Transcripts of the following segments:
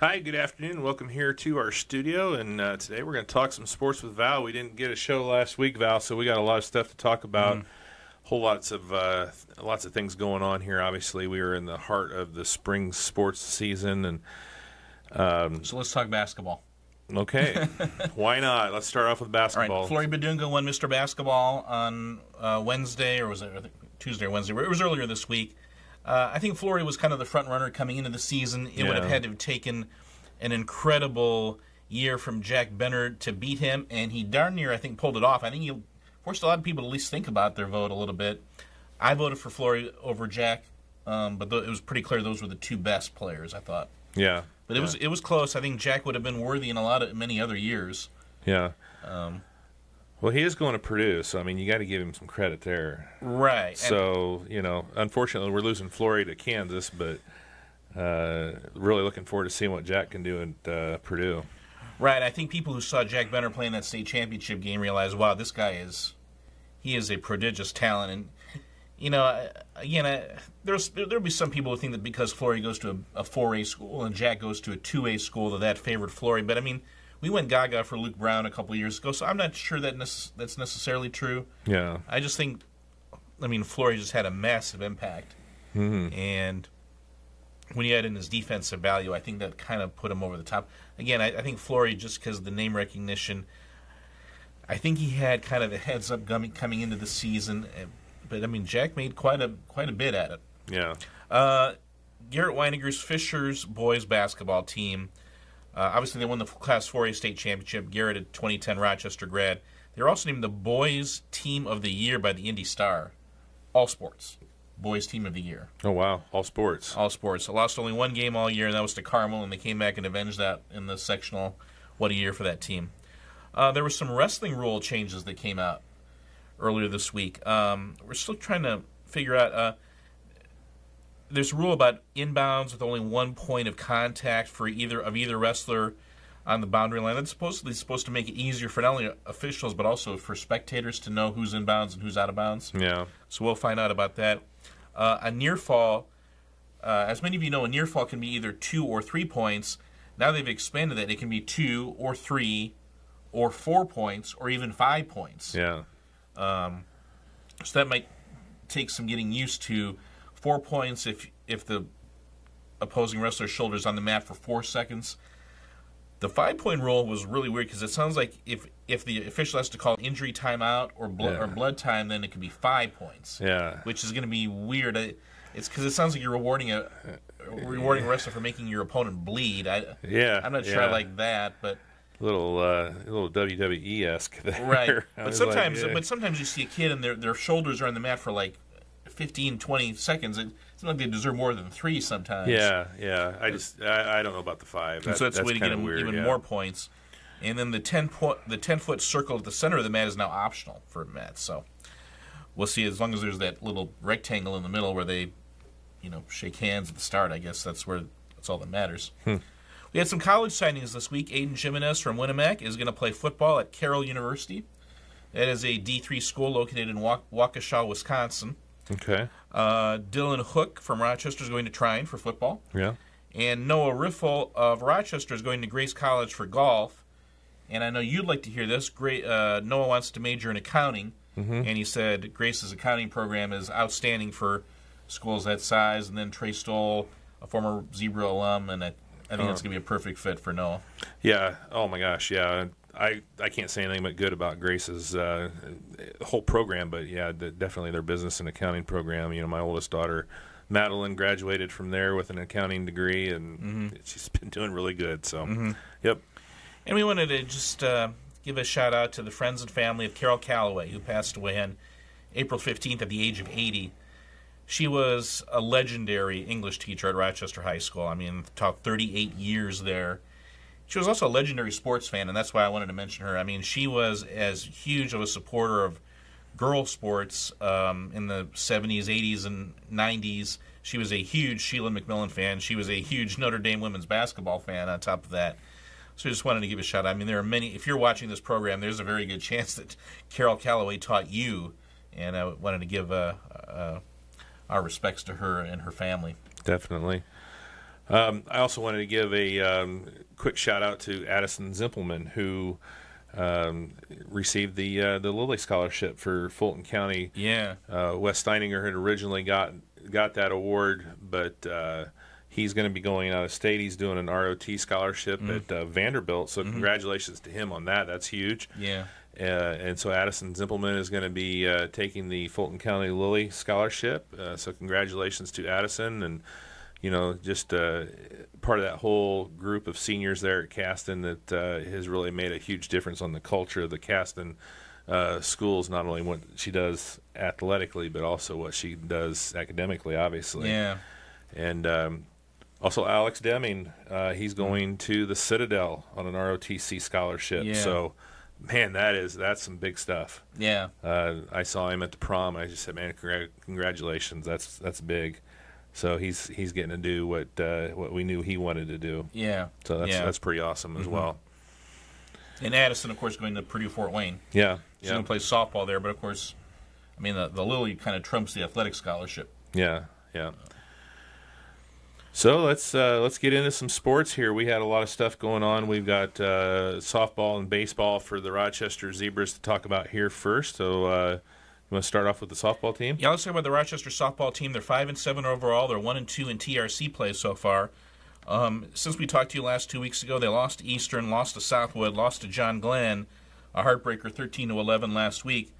Hi, good afternoon. Welcome here to our studio. And uh, today we're going to talk some sports with Val. We didn't get a show last week, Val, so we got a lot of stuff to talk about. Mm-hmm. Whole lots of uh, lots of things going on here. Obviously, we are in the heart of the spring sports season, and So let's talk basketball. okay, why not? Let's start off with basketball. right, Flory Bidunga won Mr. Basketball on uh, Wednesday, or was it Tuesday or Wednesday? It was earlier this week. Uh, I think Flory was kind of the front runner coming into the season. It would have had to have taken an incredible year from Jack Benner to beat him, and he darn near, I think, pulled it off. I think he forced a lot of people to at least think about their vote a little bit. I voted for Flory over Jack, um, but th- it was pretty clear those were the two best players. I thought, yeah, but it was it was close. I think Jack would have been worthy in a lot of many other years. yeah. Um, well, he is going to Purdue, so I mean, you got to give him some credit there. right. and- So you know, unfortunately, we're losing Flory to Kansas, but uh, really looking forward to seeing what Jack can do at uh, Purdue. Right. I think people who saw Jack Benner play in that state championship game realized, wow, this guy is he is a prodigious talent. And you know, again, I, there's there'll be some people who think that because Flory goes to a, a 4A school and Jack goes to a 2A school, that that favored Flory. But I mean, we went Gaga for Luke Brown a couple years ago, so I'm not sure that that's necessarily true. Yeah, I just think, I mean, Flory just had a massive impact, and when you add in his defensive value, I think that kind of put him over the top. Again, I, I think Flory just because of the name recognition. I think he had kind of a heads up coming coming into the season, eh, but I mean, Jack made quite a quite a bit at it. yeah, Uh, Garrett Winegar's Fishers boys basketball team. Uh, obviously, they won the Class 4A state championship. Garrett, a 2010 Rochester grad. They were also named the Boys Team of the Year by the Indy Star. All sports. Boys Team of the Year. Oh wow, all sports. All sports. I lost only one game all year, and that was to Carmel, and they came back and avenged that in the sectional. What a year for that team. Uh, there were some wrestling rule changes that came out earlier this week. Um, we're still trying to figure out. Uh, there's a rule about inbounds with only one point of contact for either of either wrestler on the boundary line. That's supposedly supposed to make it easier for not only officials but also for spectators to know who's inbounds and who's out of bounds. Yeah, So we'll find out about that. Uh, a near fall, uh, as many of you know, a near fall can be either two or three points. Now they've expanded that; it can be two or three, or four points, or even five points. yeah, So that might take some getting used to. Four points if if the opposing wrestler's shoulders on the mat for four seconds. The five point rule was really weird because it sounds like if if the official has to call injury timeout or blood Yeah. or blood time, then it could be five points. yeah, which is going to be weird. I- It's because it sounds like you're rewarding a rewarding a wrestler for making your opponent bleed. I, yeah. I'm not sure I like that, but little uh, little WWE esque there. right. But was like, sometimes, yeah. but sometimes you see a kid and their their shoulders are on the mat for like 15, 20 seconds. It seems like they deserve more than three sometimes. yeah, yeah. I just I, I don't know about the five. And so that's, a way to get them weird, even yeah. more points. And then the ten point, the ten foot circle at the center of the mat is now optional for mats. So we'll see. As long as there's that little rectangle in the middle where they, you know, shake hands at the start. I guess that's where that's all that matters. Hmm. We had some college signings this week. Aiden Jimenez from Winamac is going to play football at Carroll University. That is a D3 school located in Wa- Waukesha, Wisconsin. Okay. Uh, Dylan Hook from Rochester is going to Trine for football. Yeah. And Noah Riffle of Rochester is going to Grace College for golf. And I know you'd like to hear this. Great, uh, Noah wants to major in accounting, and he said Grace's accounting program is outstanding for schools that size. And then Trey Stoll, a former Zebra alum, and I, I think that's going to be a perfect fit for Noah. Yeah. Oh my gosh. Yeah. I, I can't say anything but good about Grace's uh, whole program, but yeah, the, definitely their business and accounting program. You know, my oldest daughter, Madeline, graduated from there with an accounting degree, and she's been doing really good. So, yep. And we wanted to just uh, give a shout out to the friends and family of Carol Calloway, who passed away on April 15th at the age of 80. She was a legendary English teacher at Rochester High School. I mean, taught 38 years there. She was also a legendary sports fan, and that's why I wanted to mention her. I mean, she was as huge of a supporter of girl sports um, in the 70s, 80s, and 90s. She was a huge Sheila McMillan fan. She was a huge Notre Dame women's basketball fan on top of that. So I just wanted to give a shout out. I mean, there are many, if you're watching this program, there's a very good chance that Carol Calloway taught you, and I wanted to give uh, uh, our respects to her and her family. Definitely. Um, I also wanted to give a um, quick shout out to Addison Zimpelman, who um, received the uh, the Lilly Scholarship for Fulton County. Yeah. Uh, Wes Steininger had originally got got that award, but uh, he's going to be going out of state. He's doing an ROT scholarship Mm-hmm. at uh, Vanderbilt, so congratulations to him on that. That's huge. Yeah. Uh, and so Addison Zimpelman is going to be uh, taking the Fulton County Lilly Scholarship. Uh, so congratulations to Addison, and you know, just uh, part of that whole group of seniors there at Caston that uh, has really made a huge difference on the culture of the Caston uh, schools. Not only what she does athletically, but also what she does academically, obviously. Yeah. And um, also Alex Deming, uh, he's Mm-hmm. going to the Citadel on an ROTC scholarship. Yeah. So, man, that is that's some big stuff. Yeah. Uh, I saw him at the prom. I just said, man, congr- congratulations. That's that's big. So he's he's getting to do what uh, what we knew he wanted to do. Yeah. So that's yeah. That's pretty awesome as well. and Addison, of course, going to Purdue Fort Wayne. Yeah, She's yeah, going to play softball there, but of course, I mean, the, the Lilly kind of trumps the athletic scholarship. yeah, yeah. So let's uh, let's get into some sports here. We had a lot of stuff going on. We've got uh, softball and baseball for the Rochester Zebras to talk about here first. So uh, you want to start off with the softball team? Yeah, let's talk about the Rochester softball team. They're five and seven overall. They're one and two in TRC play so far. Um, since we talked to you last two weeks ago, they lost to Eastern, lost to Southwood, lost to John Glenn, a heartbreaker, thirteen to eleven last week.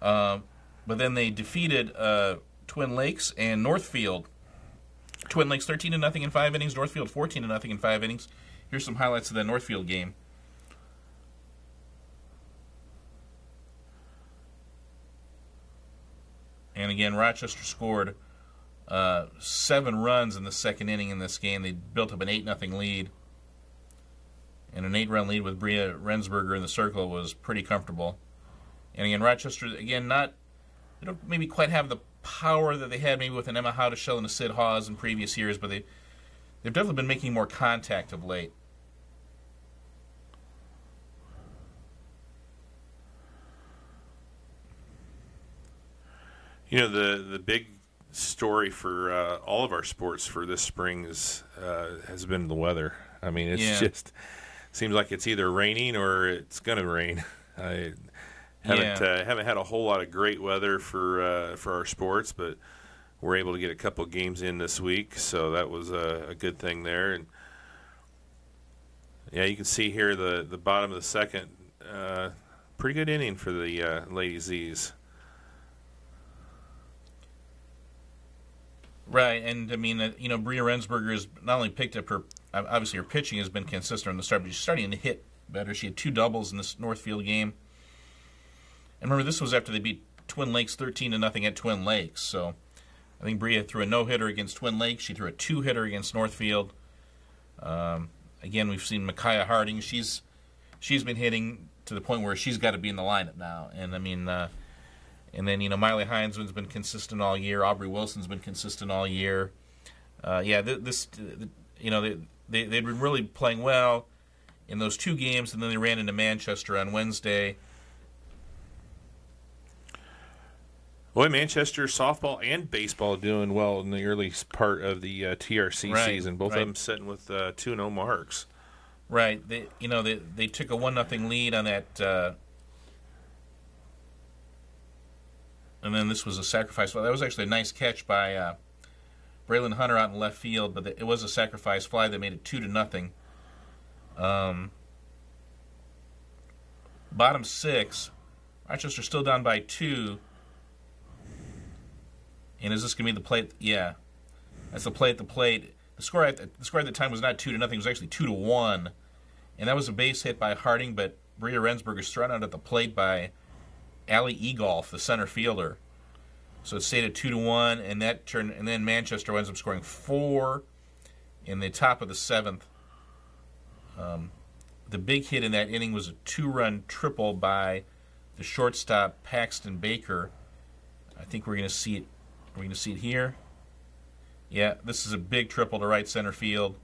Uh, but then they defeated uh, Twin Lakes and Northfield. Twin Lakes thirteen to nothing in five innings. Northfield fourteen to nothing in five innings. Here's some highlights of that Northfield game. And again, Rochester scored uh, seven runs in the second inning in this game. They built up an eight nothing lead, and an eight run lead with Bria Rensberger in the circle was pretty comfortable. And again, Rochester again not they don't maybe quite have the power that they had maybe with an Emma Howdeshell and a Sid Hawes in previous years, but they they've definitely been making more contact of late. You know the the big story for uh, all of our sports for this spring is uh, has been the weather. I mean, it's Yeah. just seems like it's either raining or it's going to rain. I haven't Yeah. uh, haven't had a whole lot of great weather for uh, for our sports, but we're able to get a couple games in this week, so that was a, a good thing there. And yeah, you can see here the the bottom of the second, uh, pretty good inning for the uh, Lady Z's. Right, and I mean, uh, you know, Bria Rensberger has not only picked up her, obviously her pitching has been consistent in the start, but she's starting to hit better. She had two doubles in this Northfield game. And remember, this was after they beat Twin Lakes 13 to nothing at Twin Lakes. So I think Bria threw a no hitter against Twin Lakes. She threw a two hitter against Northfield. Um, again, we've seen Micaiah Harding. She's she's been hitting to the point where she's got to be in the lineup now. And I mean, uh, and then you know Miley Heinzman's been consistent all year. Aubrey Wilson's been consistent all year. Uh, yeah, th- this you know they, they they'd been really playing well in those two games, and then they ran into Manchester on Wednesday. Boy, Manchester softball and baseball doing well in the early part of the uh, TRC Right, season. Both right. of them sitting with uh, two no marks. Right. They you know they they took a one nothing lead on that. Uh, and then this was a sacrifice. Well, that was actually a nice catch by uh, Braylon Hunter out in left field, but it was a sacrifice fly that made it two to nothing. Um, bottom six, Rochester still down by two. And is this going to be the plate? Yeah, that's the play at the plate. The score at the, the score at the time was not two to nothing; it was actually two to one, and that was a base hit by Harding. But Bria Rensberg is thrown out at the plate by Allie Egolf, the center fielder. So it stayed at two to one, and that turned. And then Manchester winds up scoring four in the top of the seventh. Um, the big hit in that inning was a two-run triple by the shortstop Paxton Baker. I think we're going to see it. We're going to see it here. Yeah, this is a big triple to right center field.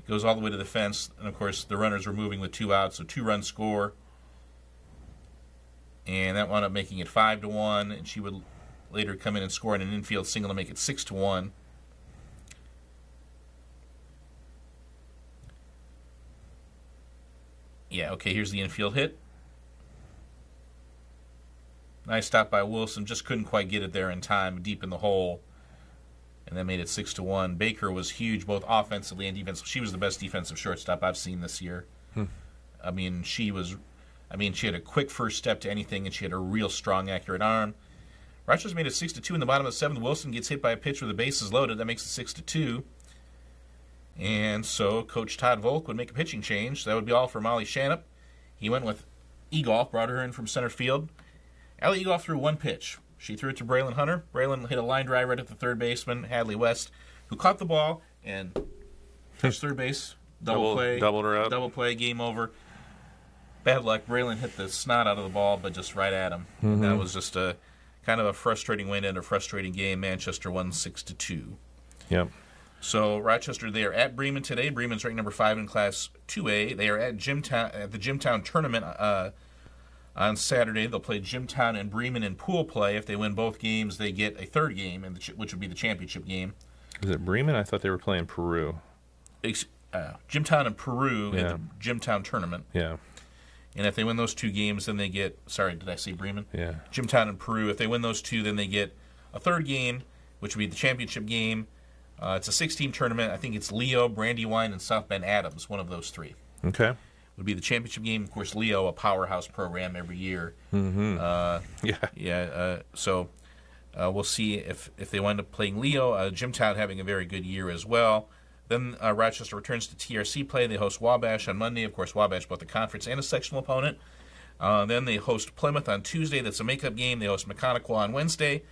It goes all the way to the fence, and of course the runners were moving with two outs, so two-run score and that wound up making it five to one. And she would later come in and score in an infield single to make it six to one. Yeah, okay, here's the infield hit. Nice stop by Wilson, just couldn't quite get it there in time, deep in the hole. And that made it six to one. Baker was huge, both offensively and defensively. She was the best defensive shortstop I've seen this year. Hmm. I mean, she was I mean, she had a quick first step to anything and she had a real strong accurate arm. Rochester made it 6 to 2 in the bottom of the 7th. Wilson gets hit by a pitch with the bases loaded. That makes it 6 to 2. And so Coach Todd Volk would make a pitching change. That would be all for Molly Shanup. He went with Egolf, brought her in from center field. Ellie Egolf threw one pitch. She threw it to Braylon Hunter. Braylon hit a line drive right at the third baseman, Hadley West, who caught the ball and touched third base. Double, Double- play. doubled her up. Double play, game over. Bad luck. Braylon hit the snot out of the ball, but just right at him. That was just a kind of a frustrating win and a frustrating game. Manchester won six to two. Yep. So Rochester, they are at Bremen today. Bremen's ranked number five in Class 2A. They are at Jimtown at the Jimtown tournament uh, on Saturday. They'll play Jimtown and Bremen in pool play. If they win both games, they get a third game, in the ch- which would be the championship game. Is it Bremen? I thought they were playing Peru. Ex- Uh, Jimtown and Peru Yeah. at the Jimtown tournament. Yeah. And if they win those two games, then they get. Sorry, did I say Bremen? Yeah. Jimtown and Peru. If they win those two, then they get a third game, which would be the championship game. Uh, it's a six-team tournament. I think it's Leo, Brandywine, and South Bend Adams. One of those three Okay. would be the championship game. Of course, Leo, a powerhouse program every year. Mm-hmm. Uh, yeah. Yeah. Uh, so uh, we'll see if if they wind up playing Leo. Uh, Jimtown having a very good year as well. Then uh, Rochester returns to TRC play. They host Wabash on Monday. Of course, Wabash both a conference and a sectional opponent. Uh, then they host Plymouth on Tuesday. That's a makeup game. They host Maconaquah on Wednesday,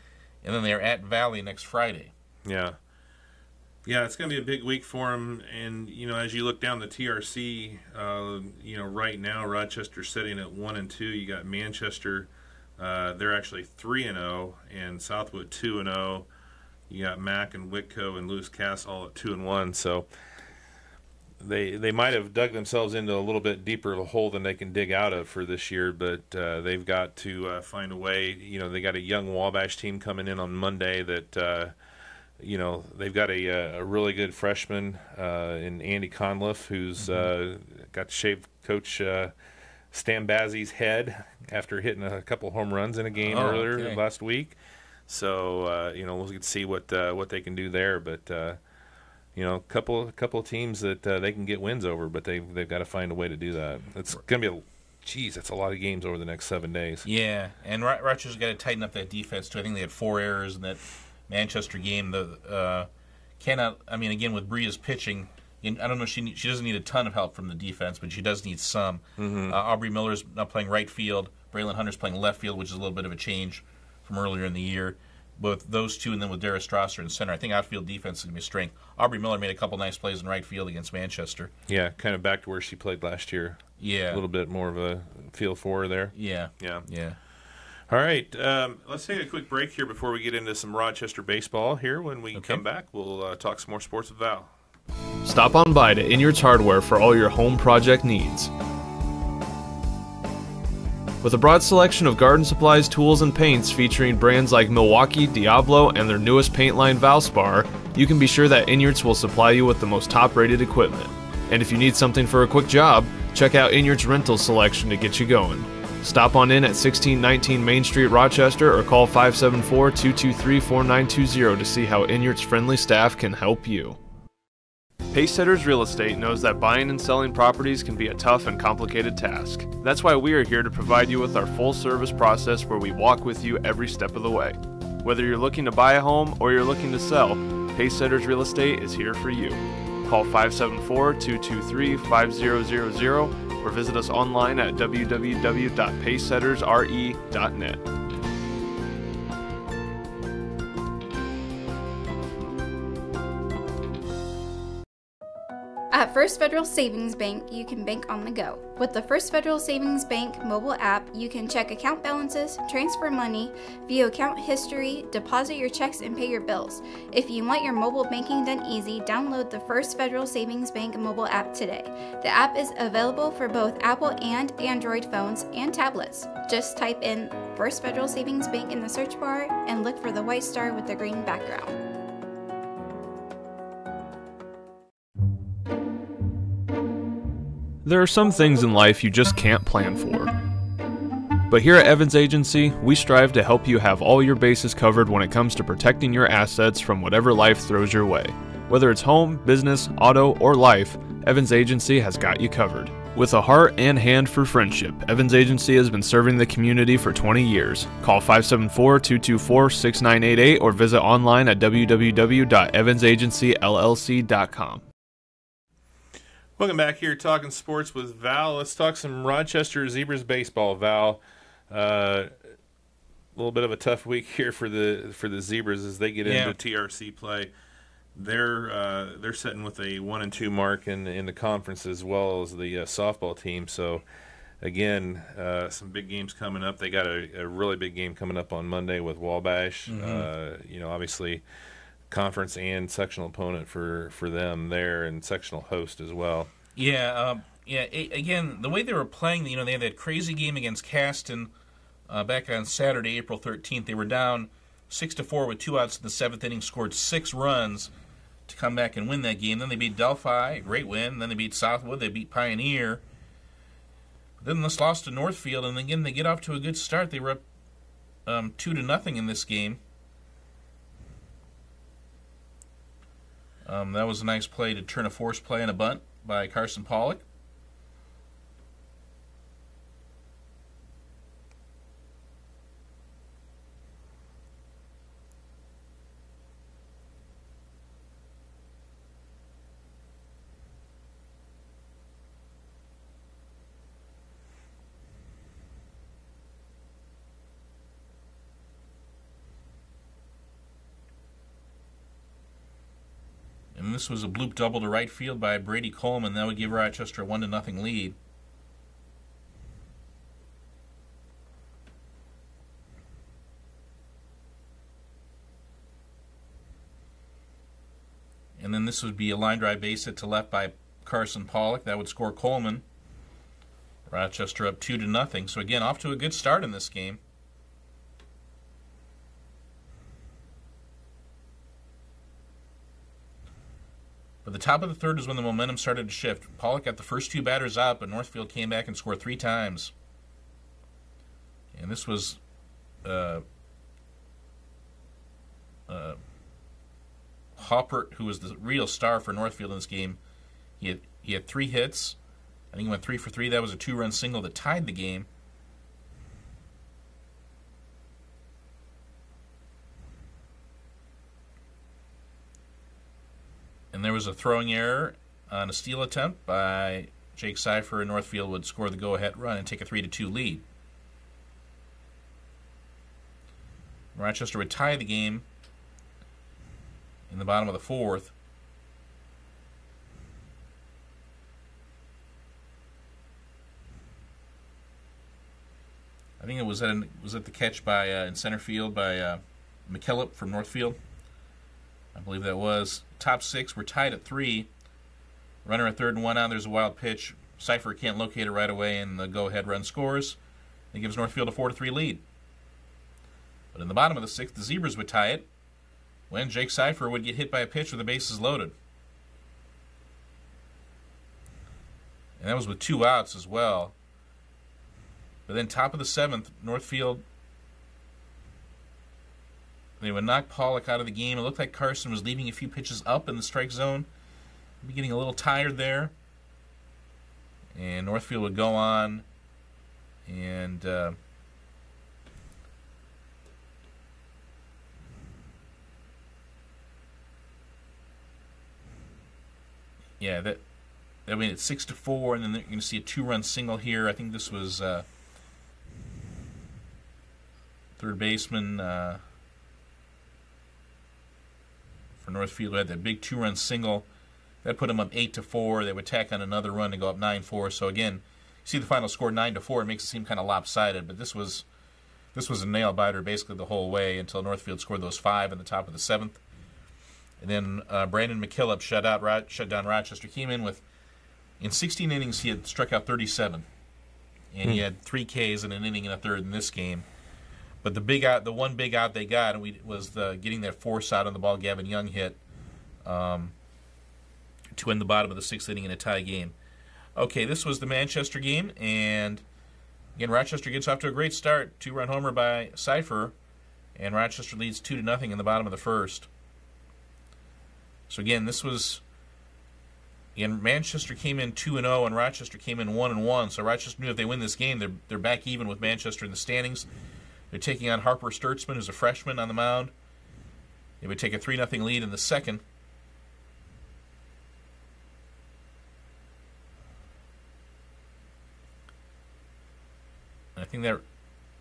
and then they are at Valley next Friday. Yeah. Yeah, it's going to be a big week for them. And, you know, as you look down the TRC, uh, you know, right now, Rochester's sitting at 1 and 2. You got Manchester, uh, they're actually 3 and 0, and Southwood 2 and 0. You got Mac and Whitko and Lewis Cass all at 2 and 1. So they they might have dug themselves into a little bit deeper of a hole than they can dig out of for this year, but uh, they've got to uh, find a way. You know, they got a young Wabash team coming in on Monday that. Uh, you know they've got a, uh, a really good freshman uh, in Andy Conliff who's uh, got to shave Coach uh, Stan Bazzi's head after hitting a couple home runs in a game Oh, earlier okay. last week. So uh, you know we'll get to see what uh, what they can do there, but uh, you know a couple a couple of teams that uh, they can get wins over, but they they've got to find a way to do that. It's going to be a geez, that's a lot of games over the next seven days. Yeah, and Ro- Rochester's got to tighten up that defense too. I think they had four errors in that Manchester game. The uh, cannot. I mean, again with Bria's pitching, I don't know. She she doesn't need a ton of help from the defense, but she does need some. Uh, Aubrey Miller's now playing right field. Braylon Hunter's playing left field, which is a little bit of a change from earlier in the year. With those two, and then with Darius Strasser in center, I think outfield defense is going to be a strength. Aubrey Miller made a couple nice plays in right field against Manchester. Yeah, kind of back to where she played last year. Yeah, A little bit more of a feel for her there. yeah, Yeah. yeah. All right, um, let's take a quick break here before we get into some Rochester baseball. Here, when we Okay. come back, we'll uh, talk some more sports with Val. Stop on by to Inyards Hardware for all your home project needs. With a broad selection of garden supplies, tools, and paints featuring brands like Milwaukee, Diablo, and their newest paint line Valspar, you can be sure that Inyards will supply you with the most top rated equipment. And if you need something for a quick job, check out Inyards Rental Selection to get you going. Stop on in at 1619 Main Street, Rochester, or call 574 223 4920 to see how Inyards friendly staff can help you. Pacesetters Real Estate knows that buying and selling properties can be a tough and complicated task. That's why we are here to provide you with our full service process where we walk with you every step of the way. Whether you're looking to buy a home or you're looking to sell, Pacesetters Real Estate is here for you. Call 574 223 5000 or visit us online at www.pacesettersre.net. At First Federal Savings Bank, you can bank on the go. With the First Federal Savings Bank mobile app, you can check account balances, transfer money, view account history, deposit your checks, and pay your bills. If you want your mobile banking done easy, download the First Federal Savings Bank mobile app today. The app is available for both Apple and Android phones and tablets. Just type in First Federal Savings Bank in the search bar and look for the white star with the green background. There are some things in life you just can't plan for. But here at Evans Agency, we strive to help you have all your bases covered when it comes to protecting your assets from whatever life throws your way. Whether it's home, business, auto, or life, Evans Agency has got you covered. With a heart and hand for friendship, Evans Agency has been serving the community for 20 years. Call 574 224 6988 or visit online at www.evansagencyllc.com. Welcome back here, talking sports with Val. Let's talk some Rochester Zebras baseball, Val. Uh, a little bit of a tough week here for the for the Zebras as they get Yeah. into TRC play. They're uh, they're sitting with a one and two mark in in the conference as well as the uh, softball team. So again, uh, some big games coming up. They got a, a really big game coming up on Monday with Wabash. Uh, you know, obviously conference and sectional opponent for for them there, and sectional host as well. Yeah, um, yeah. A- again, the way they were playing, you know, they had that crazy game against Caston uh, back on Saturday, April thirteenth. They were down six to four with two outs in the seventh inning, scored six runs to come back and win that game. Then they beat Delphi, great win. Then they beat Southwood. They beat Pioneer. Then this lost to Northfield, and again they get off to a good start. They were up um, two to nothing in this game. Um, that was a nice play to turn a force play and a bunt by Carson Pollock. This was a bloop double to right field by Brady Coleman. That would give Rochester a one to nothing lead. And then this would be a line drive base hit to left by Carson Pollock. That would score Coleman. Rochester up two to nothing. So again, off to a good start in this game. But the top of the third is when the momentum started to shift. Pollock got the first two batters out, but Northfield came back and scored three times. And this was uh, uh, Hoppert, who was the real star for Northfield in this game. He had he had three hits. I think he went three for three. That was a two-run single that tied the game. Was a throwing error on a steal attempt by Jake Cipher, and Northfield would score the go-ahead run and take a three to two lead. Rochester would tie the game in the bottom of the fourth. I think it was at was at the catch by uh, in center field by uh, McKillop from Northfield. I believe that was top six. We're tied at three. Runner at third and one on. There's a wild pitch. Cipher can't locate it right away, and the go-ahead run scores. It gives Northfield a four to three lead. But in the bottom of the sixth, the Zebras would tie it when Jake Cipher would get hit by a pitch with the bases loaded. And that was with two outs as well. But then top of the seventh, Northfield they would knock Pollock out of the game. It looked like Carson was leaving a few pitches up in the strike zone. Maybe getting a little tired there. And Northfield would go on and uh, yeah, that that made it six to four, and then you're going to see a two-run single here. I think this was uh, third baseman uh, for Northfield who had that big two-run single that put them up eight to four. They would tack on another run to go up nine four. So again, you see the final score nine to four. It makes it seem kind of lopsided, but this was this was a nail biter basically the whole way until Northfield scored those five in the top of the seventh. And then uh, Brandon McKillop shut out Ro- shut down Rochester. Came in with in 16 innings he had struck out 37, and he had three Ks in an inning and a third in this game. But the big out, the one big out they got, we was the getting that force out on the ball. Gavin Young hit um, to win the bottom of the sixth inning in a tie game. Okay, this was the Manchester game, and again, Rochester gets off to a great start. Two run homer by Cipher, and Rochester leads two to nothing in the bottom of the first. So again, this was again Manchester came in two and zero, and Rochester came in one and one. So Rochester knew if they win this game, they're they're back even with Manchester in the standings. They're taking on Harper Sturzman, who's a freshman on the mound. They would take a three nothing lead in the second. I think they're,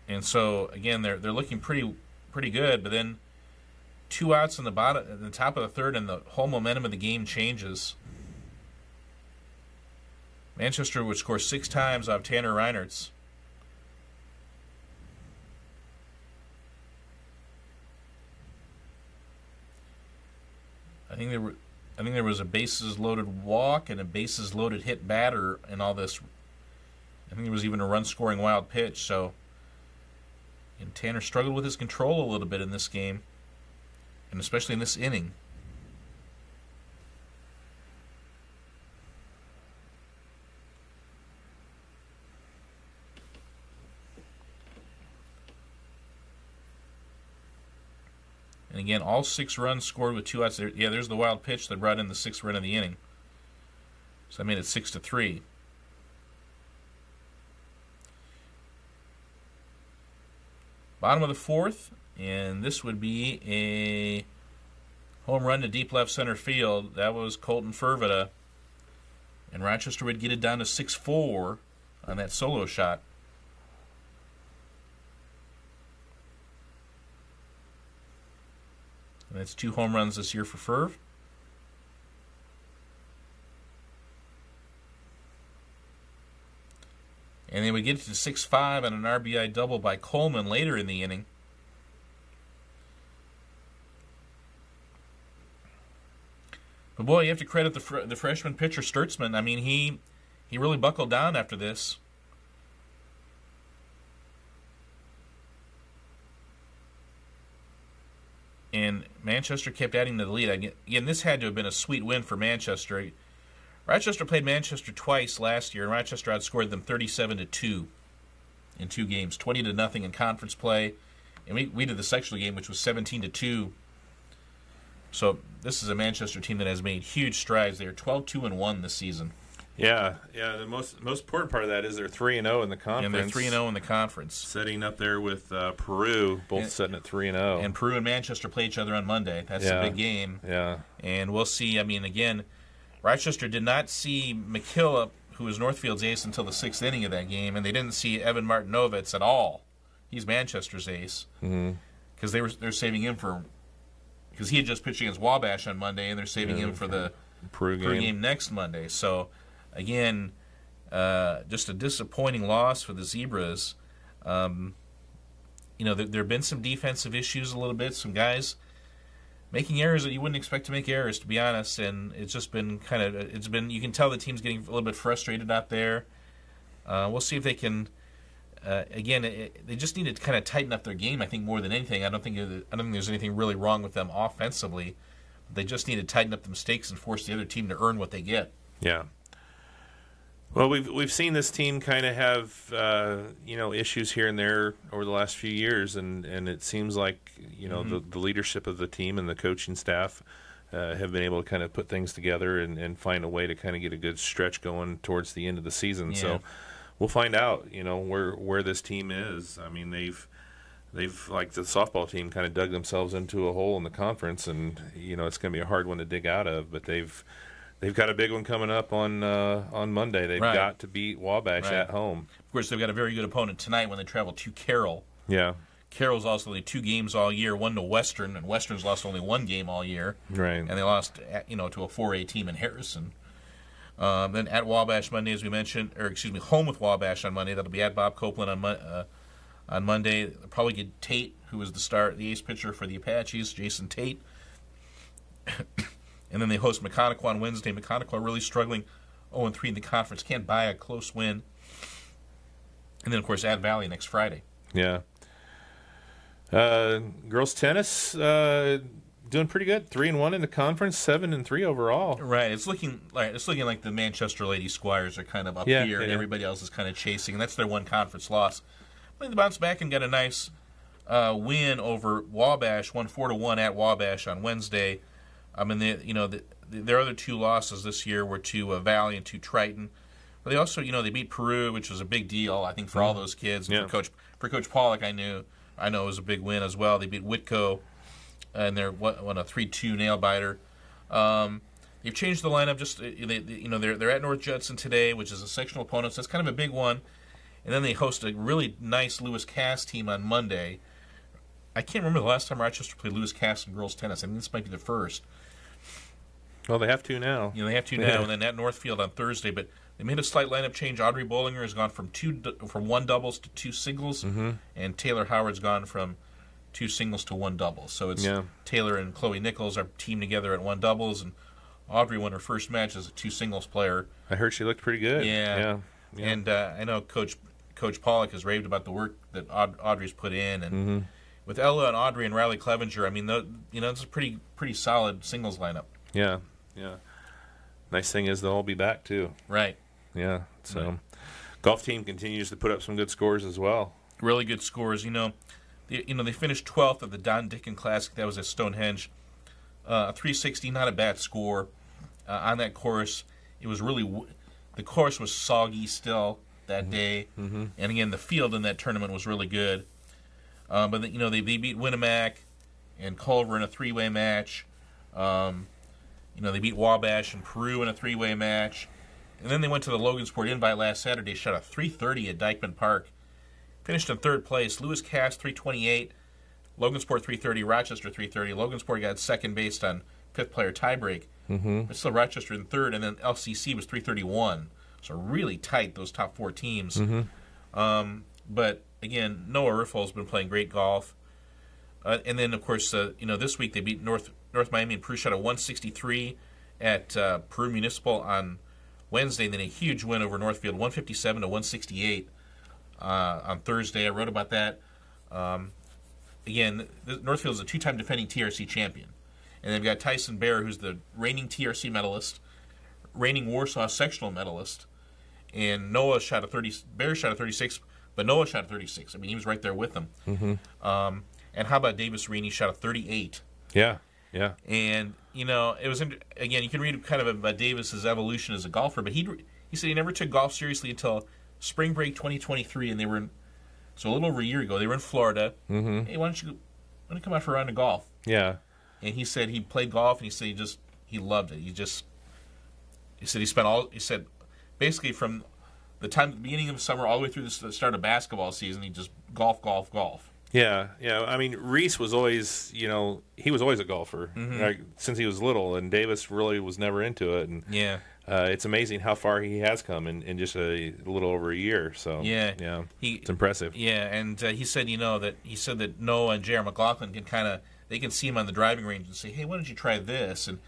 and so again they're they're looking pretty pretty good. But then two outs in the bottom, in the top of the third, and the whole momentum of the game changes. Manchester would score six times off Tanner Reinertz. I think there were, I think there was a bases loaded walk and a bases loaded hit batter and all this. I think there was even a run scoring wild pitch. So, and Tanner struggled with his control a little bit in this game, and especially in this inning. Again, all six runs scored with two outs. There, yeah, there's the wild pitch that brought in the sixth run of the inning. So I made it six to three. Bottom of the fourth, and this would be a home run to deep left center field. That was Colton Fervada. And Rochester would get it down to 6 4 on that solo shot. And that's two home runs this year for Ferv. And then we get to 6 5 on an RBI double by Coleman later in the inning. But boy, you have to credit the fr- the freshman pitcher Sturzman. I mean, he he really buckled down after this. And Manchester kept adding to the lead. Again, this had to have been a sweet win for Manchester. Rochester played Manchester twice last year, and Rochester outscored them 37 to two in two games, 20 to nothing in conference play, and we, we did the sectional game, which was 17 to two. So this is a Manchester team that has made huge strides. They are 12 2 and one this season. Yeah, yeah. The most most important part of that is they're three and zero in the conference. And they're three and zero in the conference, setting up there with uh, Peru, both And- setting at three and oh. zero. and Peru and Manchester play each other on Monday. That's Yeah. a big game. yeah, And we'll see. I mean, again, Rochester did not see McKillop, who was Northfield's ace, until the sixth inning of that game, and they didn't see Evan Martinovitz at all. He's Manchester's ace because they were they're saving him for because he had just pitched against Wabash on Monday, and they're saving Yeah, him for the Peru game. game next Monday. So, again, uh, just a disappointing loss for the Zebras. Um, you know, there, there have been some defensive issues a little bit. Some guys making errors that you wouldn't expect to make errors, to be honest. And it's just been kind of, it's been, you can tell the team's getting a little bit frustrated out there. Uh, we'll see if they can. Uh, again, it, they just need to kind of tighten up their game. I think more than anything. I don't think I don't think there's anything really wrong with them offensively. They just need to tighten up the mistakes and force the other team to earn what they get. Yeah. Well, we've we've seen this team kind of have uh, you know issues here and there over the last few years, and, and it seems like you know the, the leadership of the team and the coaching staff uh, have been able to kind of put things together and, and find a way to kind of get a good stretch going towards the end of the season. Yeah. So we'll find out, you know, where where this team is. I mean, they've they've like the softball team kind of dug themselves into a hole in the conference, and you know it's going to be a hard one to dig out of. But they've they've got a big one coming up on uh, on Monday. They've Right. got to beat Wabash Right. at home. Of course, they've got a very good opponent tonight when they travel to Carroll. Yeah, Carroll's also only two games all year, one to Western, and Western's lost only one game all year, right. and they lost, at, you know, to a 4A team in Harrison. Um, then at Wabash Monday, as we mentioned, or excuse me, home with Wabash on Monday. That'll be at Bob Copeland on uh, on Monday. They'll probably get Tate, who was the start, the ace pitcher for the Apaches, Jason Tate. And then they host Maconaquah on Wednesday. Maconaquah really struggling, 0 3 in the conference, can't buy a close win. And then, of course, at Valley next Friday. Yeah. Uh, girls tennis uh, doing pretty good. Three and one in the conference, seven and three overall. Right. It's looking like it's looking like the Manchester Lady Squires are kind of up Yeah, here, yeah, and yeah. everybody else is kind of chasing. And that's their one conference loss. But they bounced back and got a nice uh, win over Wabash, one four to one at Wabash on Wednesday. I mean, they, you know, the, their other two losses this year were to uh, Valley and to Triton. But they also, you know, they beat Peru, which was a big deal, I think, for all those kids. Mm-hmm. Yeah. For Coach for Coach Pollock, I knew, I know it was a big win as well. They beat Whitko, and they're what, what a three-two nail biter. Um, they've changed the lineup. Just uh, they, you know, they're they're at North Judson today, which is a sectional opponent. So that's kind of a big one. And then they host a really nice Lewis Cass team on Monday. I can't remember the last time Rochester played Lewis Cass in girls tennis. I think this might be the first. Well, they have to now. You know, they have to now, and then at Northfield on Thursday. But they made a slight lineup change. Audrey Bollinger has gone from two from one doubles to two singles, Mm-hmm. and Taylor Howard's gone from two singles to one double. So it's Yeah. Taylor and Chloe Nichols are teamed together at one doubles, and Audrey won her first match as a two singles player. I heard she looked pretty good. Yeah. yeah, yeah. And uh, I know Coach Coach Pollock has raved about the work that Aud- Audrey's put in, and Mm-hmm. with Ella and Audrey and Riley Clevenger, I mean, tho- you know, it's a pretty pretty solid singles lineup, yeah, yeah. Nice thing is they'll all be back too. right? Yeah. So, Right. golf team continues to put up some good scores as well. really good scores. You know, they, you know they finished 12th at the Don Dickon Classic. That was at Stonehenge. Uh, 360, not a bad score uh, on that course. It was really w- the course was soggy still that day, mm-hmm. and again the field in that tournament was really good. Uh, but you know they, they beat Winamac and Culver in a three-way match. Um, you know they beat Wabash and Peru in a three-way match, and then they went to the Logansport Invite last Saturday. Shot a 330 at Dykeman Park. Finished in third place. Lewis Cass 328, Logansport 330, Rochester 330. Logansport got second based on fifth player tiebreak, mm-hmm. but still Rochester in third, and then LCC was 331. So really tight those top four teams. Um, but again, Noah Riffle's been playing great golf. Uh, and then, of course, uh, you know, this week they beat North North Miami and Peru shot a 163 at uh, Peru Municipal on Wednesday, and then a huge win over Northfield, 157 to 168 uh, on Thursday. I wrote about that. Um, again, Northfield is a two-time defending TRC champion, and they've got Tyson Bear, who's the reigning TRC medalist, reigning Warsaw sectional medalist, and Noah shot a 30. Bear shot a 36, but Noah shot a 36. I mean, he was right there with them. Mm-hmm. Um, and how about Davis Rini shot a 38? Yeah, yeah, And you know, it was again. You can read kind of about Davis's evolution as a golfer, but he he said he never took golf seriously until spring break 2023, and they were in, so a little over a year ago. They were in Florida. Mm-hmm. Hey, why don't you why don't you come out for a round of golf? yeah. And he said he played golf, and he said he just he loved it. He just he said he spent all he said basically from the time the beginning of summer all the way through the start of basketball season, he just golf, golf, golf. Yeah, yeah. I mean, Reese was always, you know, he was always a golfer Mm-hmm. like, since he was little, and Davis really was never into it. And Yeah. uh, it's amazing how far he has come in, in just a little over a year. So Yeah. yeah, He- it's impressive. Yeah, and uh, he said, you know, that he said that Noah and J.R. McLaughlin can kind of they can see him on the driving range and say, hey, why don't you try this? And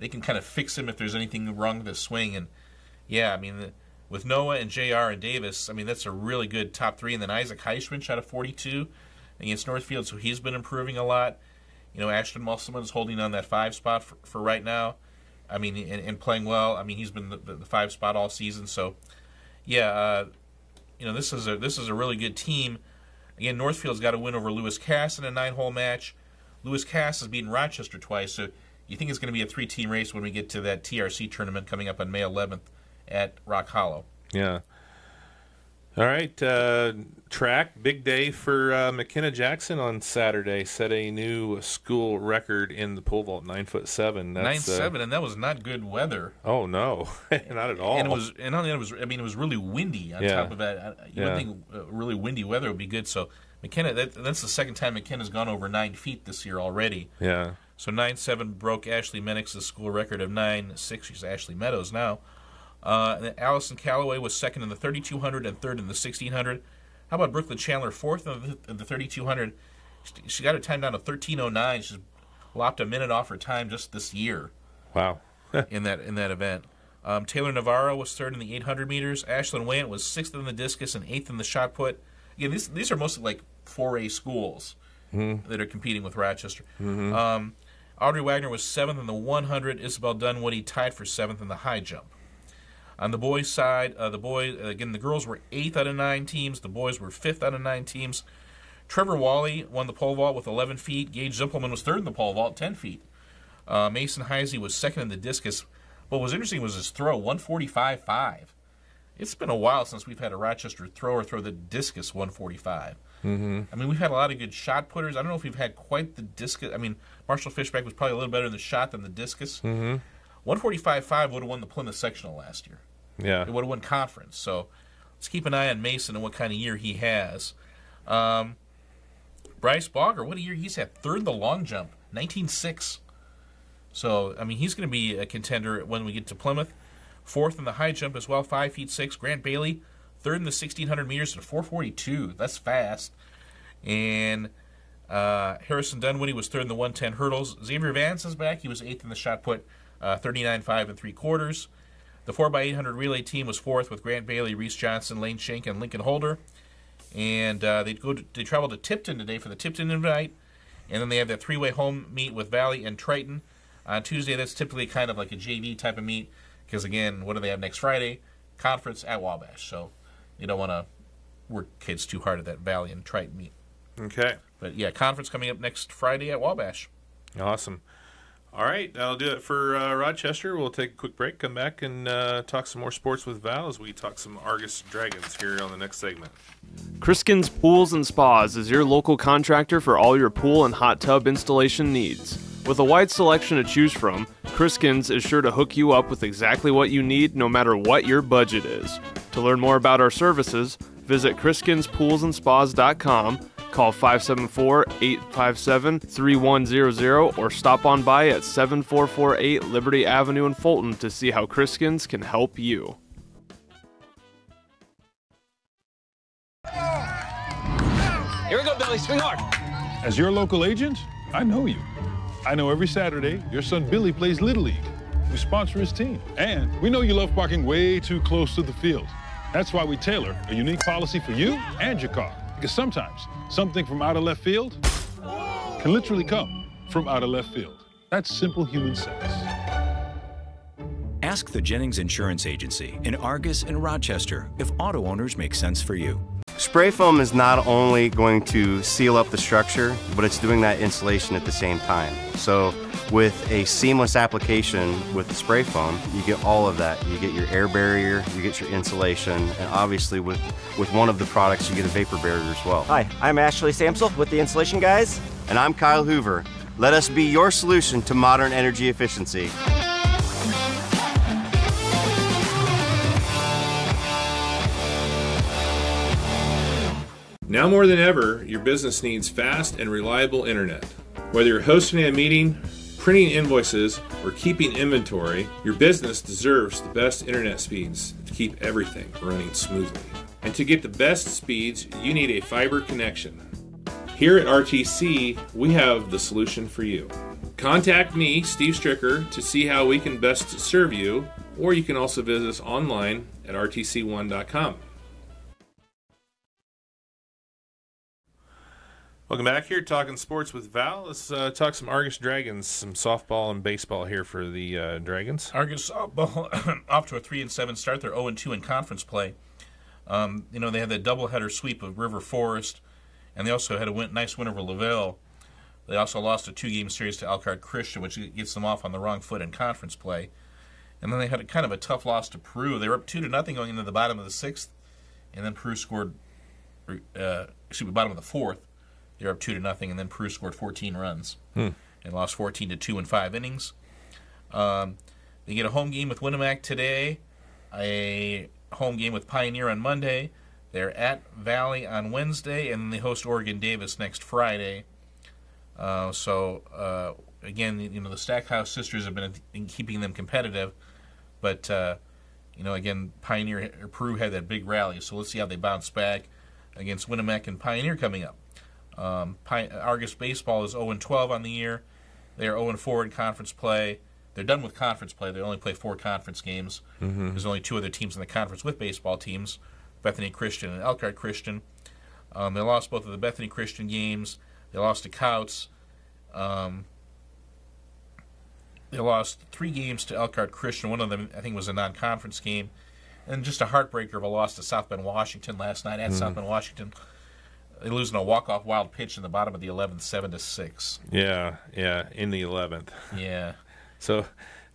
they can kind of fix him if there's anything wrong with his swing. And yeah, I mean, the, with Noah and J.R. and Davis, I mean, that's a really good top three. And then Isaac Heisman shot a 42 against Northfield, so he's been improving a lot. You know, Ashton Musselman is holding on that five spot for, for right now. I mean, and, and playing well. I mean, he's been the, the, five spot all season. So, yeah, uh, you know, this is a this is a really good team. Again, Northfield's got a win over Lewis Cass in a nine-hole match. Lewis Cass has beaten Rochester twice, so you think it's going to be a three-team race when we get to that TRC tournament coming up on May 11th at Rock Hollow. Yeah. All right, uh, track big day for uh, McKenna Jackson on Saturday. Set a new school record in the pole vault, nine foot seven. Nine That's, uh, seven, and that was not good weather. Oh no, not at all. And it was, and on the other, it was, I mean, it was really windy. On Yeah. top of that, you Yeah. would think uh, really windy weather would be good. So McKenna, that, that's the second time McKenna's gone over nine feet this year already. yeah, So nine seven broke Ashley Menix's school record of nine six. She's Ashley Meadows now. Uh, Allison Calloway was second in the 3200 and third in the 1600. How about Brooklyn Chandler fourth in the, in the 3200? She, got her time down to 1309. She's lopped a minute off her time just this year wow. in that in that event. Um, Taylor Navarro was third in the 800 meters. Ashlyn Wayant was sixth in the discus and eighth in the shot put. Again, these these are mostly like 4A schools that are competing with Rochester. Um, Audrey Wagner was seventh in the 100. Isabel Dunwoody tied for seventh in the high jump. On the boys' side, uh, the boys again the girls were eighth out of nine teams. The boys were fifth out of nine teams. Trevor Wally won the pole vault with 11 feet. Gage Zimpelman was third in the pole vault, 10 feet. Uh, Mason Heisey was second in the discus. What was interesting was his throw, 145.5. It's been a while since we've had a Rochester thrower throw the discus 145. Mm-hmm. I mean, we've had a lot of good shot putters. I don't know if we've had quite the discus. I mean, Marshall Fishback was probably a little better in the shot than the discus. Mm-hmm. 145.5 would have won the Plymouth sectional last year. Yeah. It would have won conference. So let's keep an eye on Mason and what kind of year he has. Um, Bryce Bogger, what a year he's had. Third in the long jump, 19.6. So, I mean, he's going to be a contender when we get to Plymouth. Fourth in the high jump as well, 5 feet 6. Grant Bailey, third in the 1600 meters at 442. That's fast. And uh, Harrison Dunwoody was third in the 110 hurdles. Xavier Vance is back. He was eighth in the shot put, uh, 39.5 and three quarters. The 4x800 relay team was fourth with Grant Bailey, Reese Johnson, Lane Shank, and Lincoln Holder. And uh, they go to, they travel to Tipton today for the Tipton invite. And then they have that three way home meet with Valley and Triton. On Tuesday, that's typically kind of like a JV type of meet. Because again, what do they have next Friday? Conference at Wabash. So you don't want to work kids too hard at that Valley and Triton meet. Okay. But yeah, conference coming up next Friday at Wabash. Awesome. All right, that'll do it for uh, Rochester. We'll take a quick break, come back, and uh, talk some more sports with Val as we talk some Argus Dragons here on the next segment. Kriskins Pools and Spas is your local contractor for all your pool and hot tub installation needs. With a wide selection to choose from, Kriskins is sure to hook you up with exactly what you need no matter what your budget is. To learn more about our services, visit KriskinsPoolsAndSpas.com Call 574 857 3100 or stop on by at 7448 Liberty Avenue in Fulton to see how Kriskins can help you. Here we go, Billy. Swing hard. As your local agent, I know you. I know every Saturday your son Billy plays Little League. We sponsor his team. And we know you love parking way too close to the field. That's why we tailor a unique policy for you and your car. Because sometimes something from out of left field can literally come from out of left field. That's simple human sense. Ask the Jennings Insurance Agency in Argus and Rochester if auto owners make sense for you. Spray foam is not only going to seal up the structure, but it's doing that insulation at the same time. So with a seamless application with the spray foam, you get all of that. You get your air barrier, you get your insulation, and obviously with, with one of the products, you get a vapor barrier as well. Hi, I'm Ashley Samsel with the Insulation Guys. And I'm Kyle Hoover. Let us be your solution to modern energy efficiency. Now more than ever, your business needs fast and reliable internet. Whether you're hosting a meeting, printing invoices, or keeping inventory, your business deserves the best internet speeds to keep everything running smoothly. And to get the best speeds, you need a fiber connection. Here at RTC, we have the solution for you. Contact me, Steve Stricker, to see how we can best serve you, or you can also visit us online at rtc1.com. Welcome back here, talking sports with Val. Let's uh, talk some Argus Dragons, some softball and baseball here for the uh, Dragons. Argus softball off to a three and seven start. They're zero and two in conference play. Um, you know they had that doubleheader sweep of River Forest, and they also had a win- nice win over Laville. They also lost a two-game series to Elkhart Christian, which gets them off on the wrong foot in conference play. And then they had a kind of a tough loss to Peru. They were up two to nothing going into the bottom of the sixth, and then Peru scored. Uh, excuse me, bottom of the fourth they're up two to nothing, and then Peru scored 14 runs hmm. and lost 14 to two in five innings. Um, they get a home game with Winamac today, a home game with Pioneer on Monday. They're at Valley on Wednesday, and they host Oregon Davis next Friday. Uh, so uh, again, you know the Stackhouse sisters have been in keeping them competitive, but uh, you know again, Pioneer Peru had that big rally, so let's see how they bounce back against Winamac and Pioneer coming up. Um, Argus baseball is 0 12 on the year. They are 0 4 in conference play. They're done with conference play. They only play four conference games. Mm-hmm. There's only two other teams in the conference with baseball teams Bethany Christian and Elkhart Christian. Um, they lost both of the Bethany Christian games. They lost to Couts. Um, They lost three games to Elkhart Christian. One of them, I think, was a non-conference game, and just a heartbreaker of a loss to South Bend Washington last night at South Bend Washington. They losing a walk-off wild pitch in the bottom of the 11th, seven to six. Yeah, yeah, in the eleventh. Yeah, So, a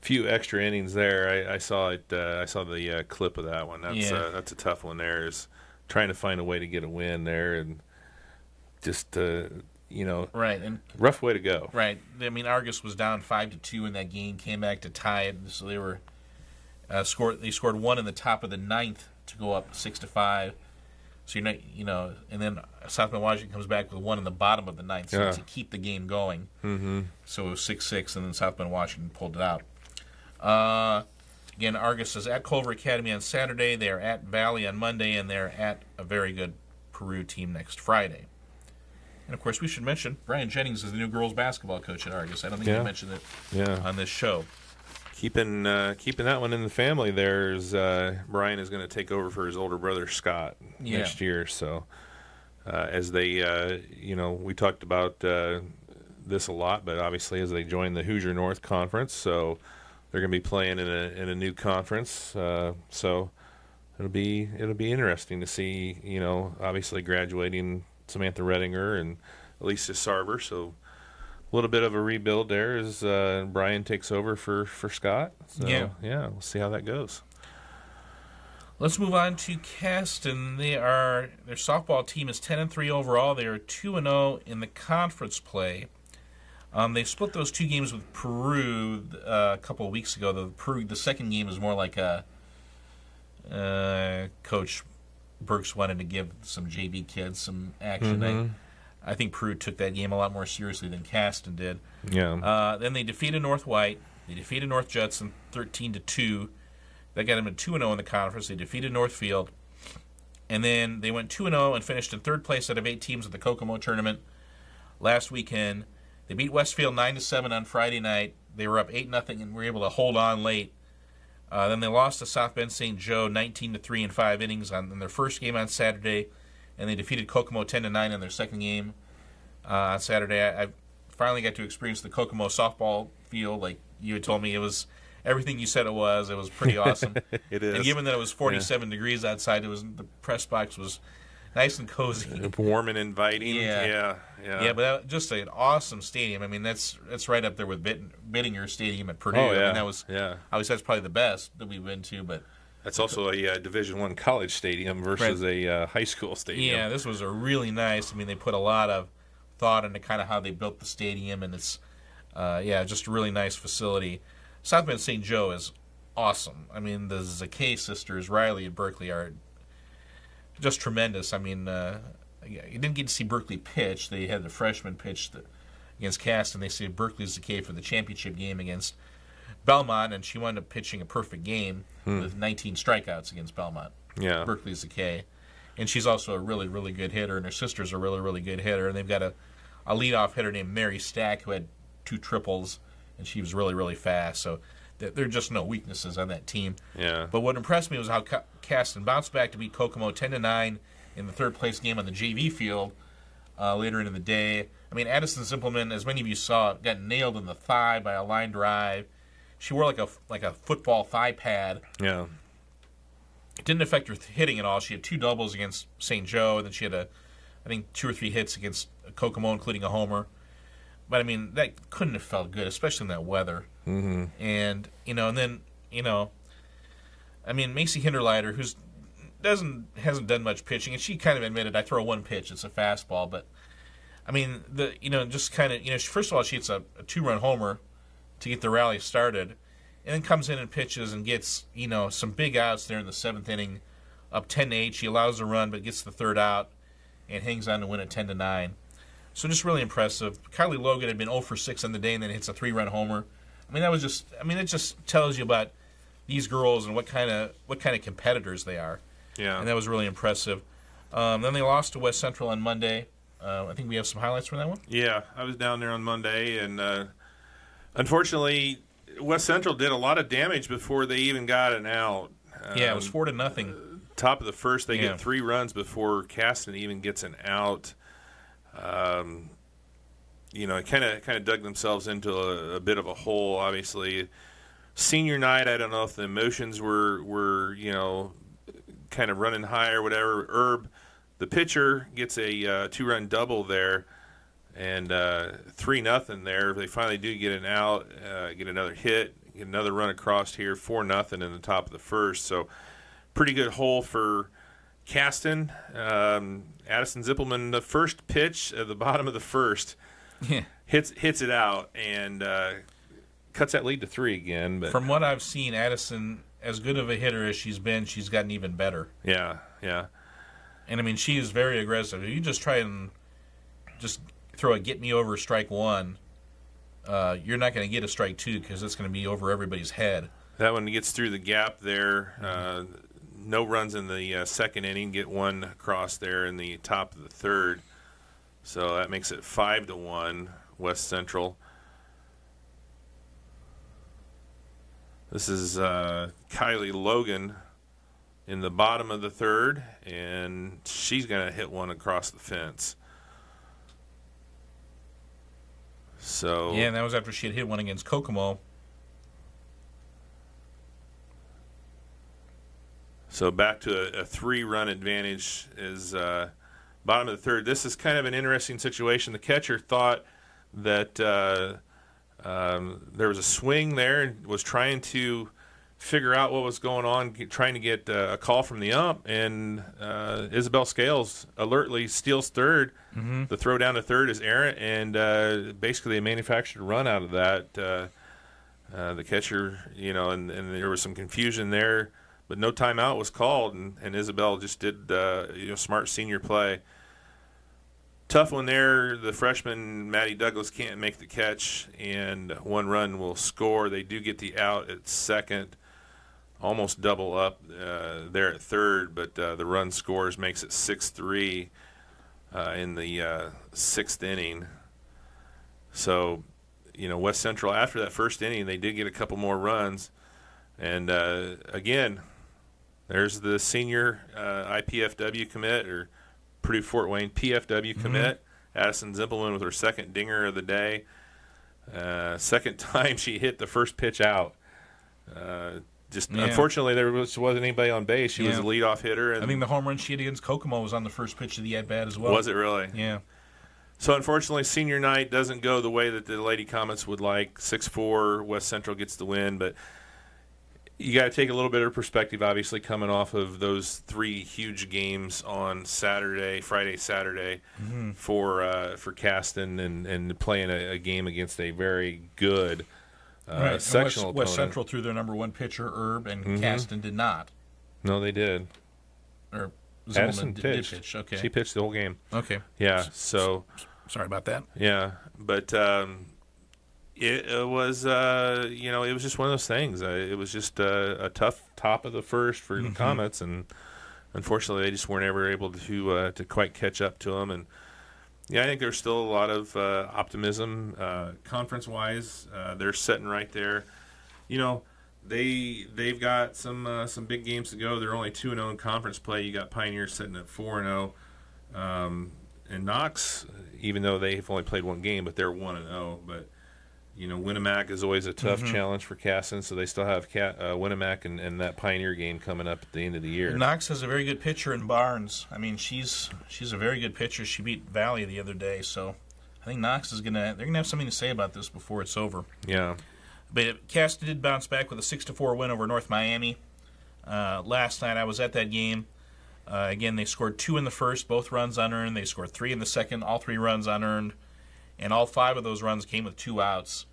few extra innings there. I, I saw it. Uh, I saw the uh, clip of that one. That's Yeah. uh, that's a tough one. There is trying to find a way to get a win there, and just uh, you know, right. And rough way to go. Right. I mean, Argus was down five to two in that game, came back to tie it. So they were uh, scored. They scored one in the top of the ninth to go up six to five. So you're not, you know, and then South Bend Washington comes back with one in the bottom of the ninth so Yeah. to keep the game going. Mm-hmm. So it was six six, and then South Bend Washington pulled it out. Uh, again, Argus is at Culver Academy on Saturday. They are at Valley on Monday, and they're at a very good Peru team next Friday. And of course, we should mention Brian Jennings is the new girls basketball coach at Argus. I don't think Yeah. we mentioned it Yeah, on this show. Keeping uh, keeping that one in the family. There's uh, Brian is going to take over for his older brother Scott Yeah. next year. So uh, as they, uh, you know, we talked about uh, this a lot, but obviously as they join the Hoosier North Conference, so they're going to be playing in a in a new conference. Uh, so it'll be it'll be interesting to see. You know, obviously graduating Samantha Redinger and Alicia Sarver. So little bit of a rebuild there as uh, Brian takes over for for Scott. So, Yeah. yeah, we'll see how that goes. Let's move on to Caston. They are their softball team is ten and three overall. They are two and zero in the conference play. Um, they split those two games with Peru uh, a couple of weeks ago. The Peru, the second game is more like a uh, Coach Burks wanted to give some JV kids some action. I, I think Peru took that game a lot more seriously than Caston did. Yeah, Uh, then they defeated North White. They defeated North Judson thirteen to two. That got them to two and zero in the conference. They defeated Northfield, and then they went two and zero and finished in third place out of eight teams at the Kokomo tournament last weekend. They beat Westfield nine to seven on Friday night. They were up eight nothing and were able to hold on late. Uh, then they lost to South Bend St. Joe nineteen to three in five innings on in their first game on Saturday, and they defeated Kokomo ten to nine in their second game uh, on Saturday. I, I finally got to experience the Kokomo softball field. Like you had told me, it was everything you said it was. It was pretty awesome. it is and given that it was 47 degrees outside, it was the press box was nice and cozy. warm and inviting. Yeah. yeah, yeah. Yeah, but that, just an awesome stadium. I mean, that's that's right up there with Bit, Bittinger Stadium at Purdue. Oh, I yeah. mean, that was Yeah. obviously that's probably the best that we've been to. But that's also a uh, Division One college stadium versus a uh, high school stadium. yeah, this was a really nice. I mean, they put a lot of thought into kind of how they built the stadium, and it's uh, yeah, just a really nice facility. South Bend St. Joe is awesome. I mean, the Zakay sisters, Riley and Berkeley, are just tremendous. I mean, uh, you didn't get to see Berkeley pitch. They had the freshman pitch the, against Caston. They see Berkeley Zakay for the championship game against Belmont, and she wound up pitching a perfect game with 19 strikeouts against Belmont. yeah. Berkeley Zakay. And she's also a really, really good hitter, and her sister's a really, really good hitter. And they've got a, a leadoff hitter named Mary Stack who had two triples, and she was really, really fast. So th- there are just no weaknesses on that team. Yeah. But what impressed me was how Ca- Caston bounced back to beat Kokomo 10 to 9 in the third place game on the JV field uh, later in the day. I mean, Addison Zimpelman, as many of you saw, got nailed in the thigh by a line drive. She wore like a like a football thigh pad. yeah. It didn't affect her hitting at all. She had two doubles against St. Joe, and then she had a, I think, two or three hits against Kokomo, including a homer. But I mean, that couldn't have felt good, especially in that weather. Mm-hmm. And you know, and then you know, I mean, Macy Hinderleiter, who's doesn't hasn't done much pitching, and she kind of admitted, I throw one pitch, it's a fastball, but I mean, the you know, just kind of you know, first of all, she hits a, a two run homer to get the rally started, and then comes in and pitches and gets you know some big outs there in the seventh inning, up ten to eight. She allows a run, but gets the third out, and hangs on to win at ten to nine. So just really impressive. Kylie Logan had been 0 for 6 on the day, and then hits a three run homer. I mean, that was just. I mean, it just tells you about these girls and what kind of what kind of competitors they are, Yeah. and that was really impressive. Um, then they lost to West Central on Monday. Uh, I think we have some highlights from that one. Yeah, I was down there on Monday, and uh, unfortunately, West Central did a lot of damage before they even got an out. yeah, it was Um, four to nothing. top of the first. They Yeah. get three runs before Caston even gets an out. Um, you know, kind of kind of dug themselves into a, a, bit of a hole. Obviously, senior night. I don't know if the emotions were were you know kind of running high or whatever. Herb, the pitcher, gets a uh, two run double there, and uh, three nothing there. They finally do get an out, uh, get another hit, get another run across here, four nothing in the top of the first. So pretty good hole for Caston. Um, Addison Zimpelman, the first pitch at the bottom of the first, yeah. hits hits it out and uh, cuts that lead to three again. But from what I've seen, Addison, as good of a hitter as she's been, she's gotten even better. Yeah, yeah. And I mean, she is very aggressive. If you just try and just throw a get me over strike one, uh, you're not going to get a strike two because it's going to be over everybody's head. That one gets through the gap there. Uh, no runs in the uh, second inning. Get one across there in the top of the third. So that makes it five to one West Central. This is uh, Kylie Logan in the bottom of the third, and she's going to hit one across the fence. So yeah, and that was after she had hit one against Kokomo. So back to a, a three-run advantage is uh, bottom of the third. This is kind of an interesting situation. The catcher thought that uh, um, there was a swing there and was trying to figure out what was going on, get, trying to get uh, a call from the ump, and uh, Isabel Scales alertly steals 3rd mm-hmm. The throw down to third is errant, and uh, basically they manufactured a run out of that. Uh, uh, the catcher, you know, and, and, there was some confusion there, but no timeout was called, and, and Isabel just did uh, you know smart senior play. Tough one there. The freshman Maddie Douglas can't make the catch, and one run will score. They do get the out at second almost double up uh, there at third, but uh, the run scores makes it six three uh, in the uh, sixth inning. So, you know, West Central after that first inning, they did get a couple more runs, and uh, again, there's the senior uh, IPFW commit or Purdue Fort Wayne PFW mm-hmm. commit. Addison Zimpelman with her second dinger of the day. second time she hit the first pitch out just yeah. unfortunately there was, wasn't anybody on base. She yeah. was a leadoff hitter. I think the home run she hit against Kokomo was on the first pitch of the at bat as well. Was it really? Yeah. So unfortunately, senior night doesn't go the way that the Lady Comets would like. Six four West Central gets the win, but you got to take a little bit of perspective. Obviously, coming off of those three huge games on Saturday, Friday, Saturday mm-hmm. for uh, for Caston, and and playing a, a game against a very good uh, right. sectional West, West, Central threw their number one pitcher, Herb, and mm-hmm. Caston did not. No, they did. Or Addison did, pitched. Did pitch. Okay. She pitched the whole game. Okay. Yeah. So. Sorry about that. Yeah, but um, it, it, was uh, you know it was just one of those things. Uh, it was just a tough top of the first for mm-hmm. the Comets, and unfortunately they just weren't ever able to uh, to quite catch up to them and yeah, I think there's still a lot of uh, optimism uh, conference-wise. Uh, they're sitting right there. You know, they they've got some uh, some big games to go. They're only two and zero oh in conference play. You got Pioneer sitting at four and zero, oh. um, and Knox, even though they've only played one game, but they're one and zero. Oh. But you know, Winamac is always a tough mm-hmm. challenge for Caston, so they still have Cat, uh, Winamac and, and, that Pioneer game coming up at the end of the year. Knox has a very good pitcher in Barnes. I mean, she's she's a very good pitcher. She beat Valley the other day, so I think Knox is gonna they're gonna have something to say about this before it's over. Yeah, but Caston did bounce back with a six to four win over North Miami. Uh, last night I was at that game. Uh, again, they scored two in the first, both runs unearned. They scored three in the second, all three runs unearned and all five of those runs came with two outs.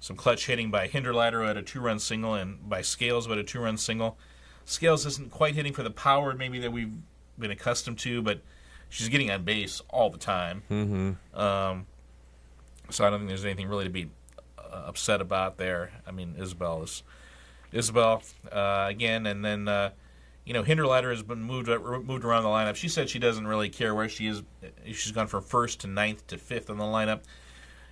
Some clutch hitting by Hinderleiter who had a two-run single, and by Scales who had a two-run single. Scales isn't quite hitting for the power maybe that we've been accustomed to, but she's getting on base all the time. Mm-hmm. Um, so I don't think there's anything really to be uh, upset about there. I mean, Isabel is Isabel uh, again, and then uh, you know Hinderleiter has been moved uh, moved around the lineup. She said she doesn't really care where she is. She's gone from first to ninth to fifth on the lineup.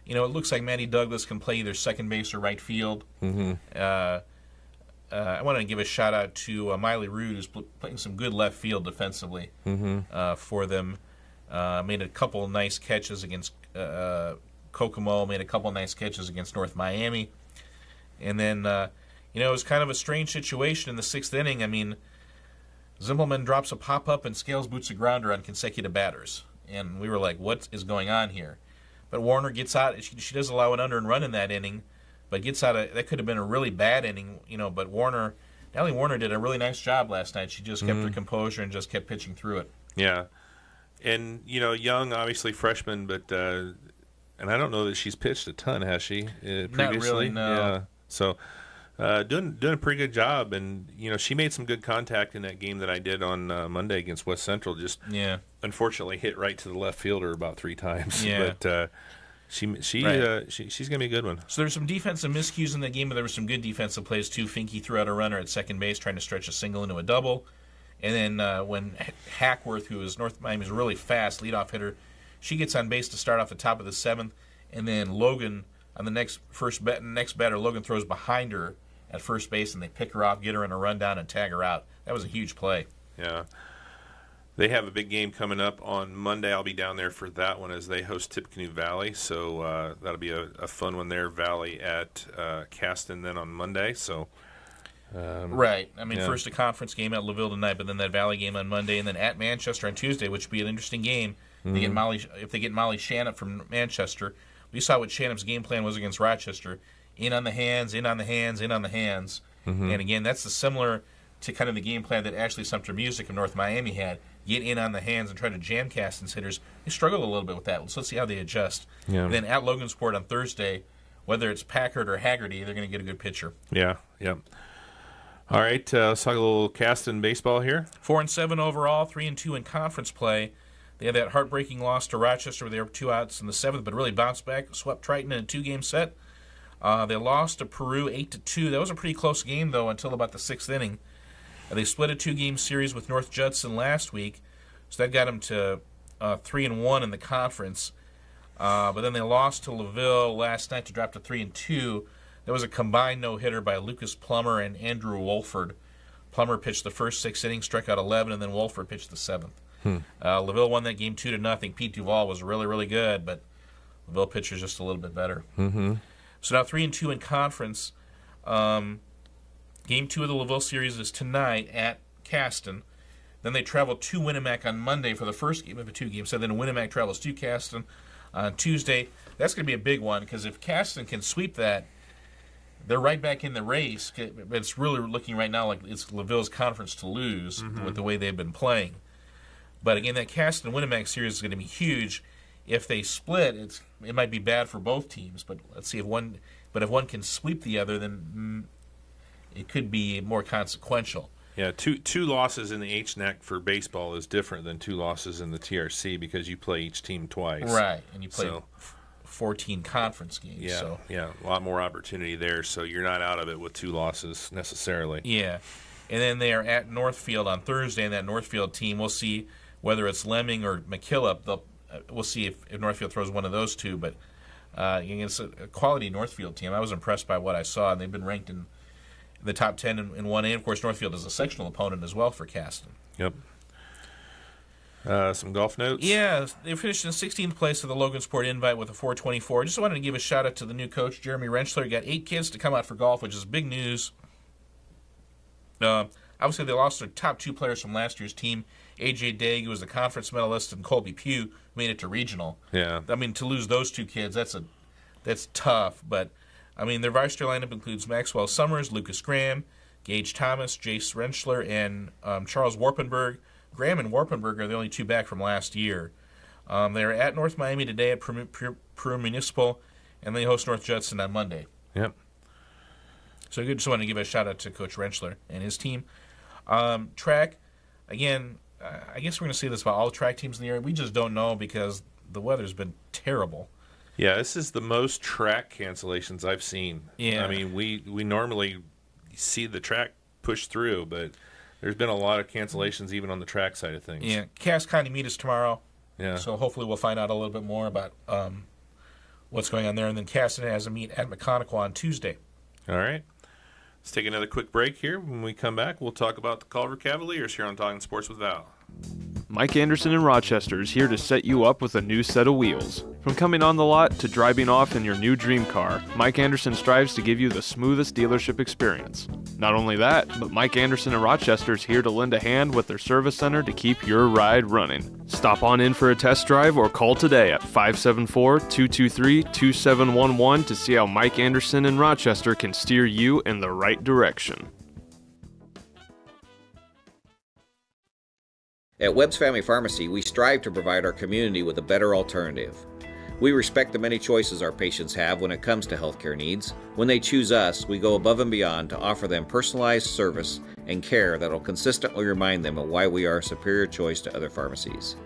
You know, it looks like Maddie Douglas can play either second base or right field. Mm-hmm. Uh, uh, I want to give a shout out to uh, Miley Rude, who's pl- playing some good left field defensively mm-hmm. uh, for them. Uh, made a couple nice catches against Kokomo, made a couple nice catches against North Miami. And then, uh, you know, it was kind of a strange situation in the sixth inning. I mean, Zimpelman drops a pop up and Scales boots a grounder on consecutive batters. And we were like, what is going on here? But Warner gets out. She, she does allow an under and run in that inning, but gets out. Of, that could have been a really bad inning, you know. But Warner, Natalie Warner did a really nice job last night. She just kept her composure and just kept pitching through it. Yeah, and you know, young, obviously freshman, but uh, and I don't know that she's pitched a ton, has she? Uh, previously? really, no. Yeah, so uh, doing doing a pretty good job, and you know, she made some good contact in that game that I did on uh, Monday against West Central. Just Yeah. unfortunately hit right to the left fielder about three times. Yeah. but uh, she she, Right. uh, she she's gonna be a good one. So there were some defensive miscues in that game, but there were some good defensive plays too. Finke threw out a runner at second base, trying to stretch a single into a double. And then uh, when Hackworth, who is North Miami's really fast leadoff hitter, she gets on base to start off the top of the seventh, and then Logan on the next first bet, next batter, Logan throws behind her at first base, and they pick her off, get her in a rundown, and tag her out. That was a huge play. Yeah. They have a big game coming up on Monday. I'll be down there for that one as they host Tippecanoe Valley. So uh, that'll be a, a fun one there. Valley at uh, Caston then on Monday. So Right. I mean, Yeah. first a conference game at Laville tonight, but then that Valley game on Monday, and then at Manchester on Tuesday, which would be an interesting game. They get Molly if they get Molly Shannon from Manchester. We saw what Shannon's game plan was against Rochester: in on the hands, in on the hands, in on the hands. And again, that's the similar to kind of the game plan that Ashley Sumter Music of North Miami had: get in on the hands and try to jam Caston's hitters. They struggled a little bit with that. So let's see how they adjust. Yeah. And then at Logansport on Thursday, whether it's Packard or Haggerty, they're going to get a good pitcher. yeah, yeah. All right, uh, let's talk a little Caston baseball here. Four and seven overall, three and two in conference play. They had that heartbreaking loss to Rochester where they were two outs in the seventh, but really bounced back, swept Triton in a two-game set. Uh, they lost to Peru eight to two. That was a pretty close game though until about the sixth inning. Uh, they split a two-game series with North Judson last week, so that got them to uh, three and one in the conference. Uh, but then they lost to Laville last night to drop to three and two. There was a combined no hitter by Lucas Plummer and Andrew Wolford. Plummer pitched the first six innings, struck out 11, and then Wolford pitched the seventh. Uh, Laville won that game two to nothing. Pete Duval was really, really good, but Laville pitcher's just a little bit better. Mm-hmm. So now three and two in conference. Um, game two of the Laville series is tonight at Caston. Then they travel to Winamac on Monday for the first game of a two-game set. Then Winamac travels to Caston on Tuesday. That's going to be a big one because if Caston can sweep that, they're right back in the race. It's really looking right now like it's Laville's conference to lose with the way they've been playing. But again, that Cast Caston Winamac series is going to be huge. If they split, it's it might be bad for both teams. But let's see if one. But if one can sweep the other, then mm, it could be more consequential. Yeah, two two losses in the HNAC for baseball is different than two losses in the TRC because you play each team twice. Right, and you play So- 14 conference games. Yeah, So yeah, a lot more opportunity there. So you're not out of it with two losses necessarily. yeah, and then they are at Northfield on Thursday, and that Northfield team we'll see whether it's Lemming or McKillop. They'll, uh, we'll see if, if Northfield throws one of those two, but. Uh, it's a, quality Northfield team. I was impressed by what I saw, and they've been ranked in the top 10 in, in 1A. Of course, Northfield is a sectional opponent as well for Caston. Yep. Uh, some golf notes. Yeah, they finished in 16th place of the Logansport Invite with a 424. Just wanted to give a shout out to the new coach, Jeremy Rentschler. Got eight kids to come out for golf, which is big news. Uh, obviously, they lost their top two players from last year's team. AJ Daig, who was the conference medalist, and Colby Pugh, made it to regional. Yeah. I mean, to lose those two kids, that's a that's tough. But I mean, their varsity lineup includes Maxwell Summers, Lucas Graham, Gage Thomas, Jace Rentschler, and um, Charles Warpenberg. Graham and Warpenberg are the only two back from last year. Um, they're at North Miami today at Peru, Peru, Peru Municipal, and they host North Judson on Monday. Yep. So I just want to give a shout out to Coach Rentschler and his team. Um, track, again, I guess we're going to see this about all track teams in the area. We just don't know because the weather's been terrible. Yeah, this is the most track cancellations I've seen. Yeah. I mean, we we normally see the track push through, but there's been a lot of cancellations even on the track side of things. Yeah, Cass County meet us tomorrow. Yeah. So hopefully we'll find out a little bit more about um, what's going on there. And then Caston has a meet at Maconaquah on Tuesday. All right. Let's take another quick break here. When we come back, we'll talk about the Culver Cavaliers here on Talking Sports with Val. Mike Anderson in Rochester is here to set you up with a new set of wheels. From coming on the lot to driving off in your new dream car, Mike Anderson strives to give you the smoothest dealership experience. Not only that, but Mike Anderson in Rochester is here to lend a hand with their service center to keep your ride running. Stop on in for a test drive or call today at 574 223 2711 to see how Mike Anderson in Rochester can steer you in the right direction. At Webb's Family Pharmacy, we strive to provide our community with a better alternative. We respect the many choices our patients have when it comes to healthcare needs. When they choose us, we go above and beyond to offer them personalized service and care that will consistently remind them of why we are a superior choice to other pharmacies.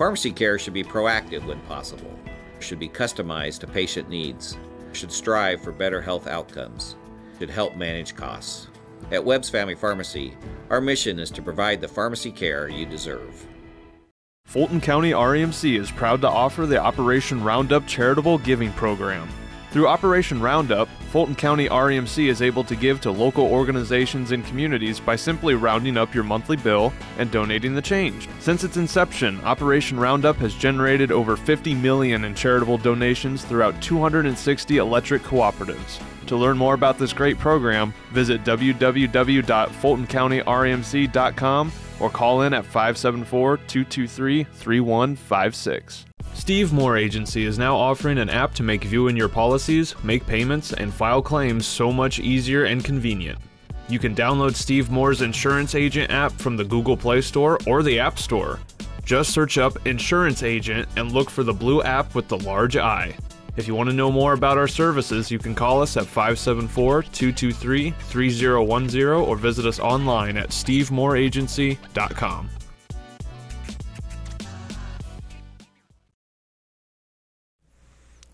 Pharmacy care should be proactive when possible, should be customized to patient needs, should strive for better health outcomes, should help manage costs. At Webb's Family Pharmacy, our mission is to provide the pharmacy care you deserve. Fulton County REMC is proud to offer the Operation Roundup charitable giving program. Through Operation Roundup, Fulton County REMC is able to give to local organizations and communities by simply rounding up your monthly bill and donating the change. Since its inception, Operation Roundup has generated over 50 million in charitable donations throughout 260 electric cooperatives. To learn more about this great program, visit www.fultoncountyrmc.com or call in at 574 223 3156. Steve Moore Agency is now offering an app to make viewing your policies, make payments, and file claims so much easier and convenient. You can download Steve Moore's Insurance Agent app from the Google Play Store or the App Store. Just search up Insurance Agent and look for the blue app with the large eye. If you want to know more about our services, you can call us at 574 223 3010 or visit us online at stevemoreagency.com.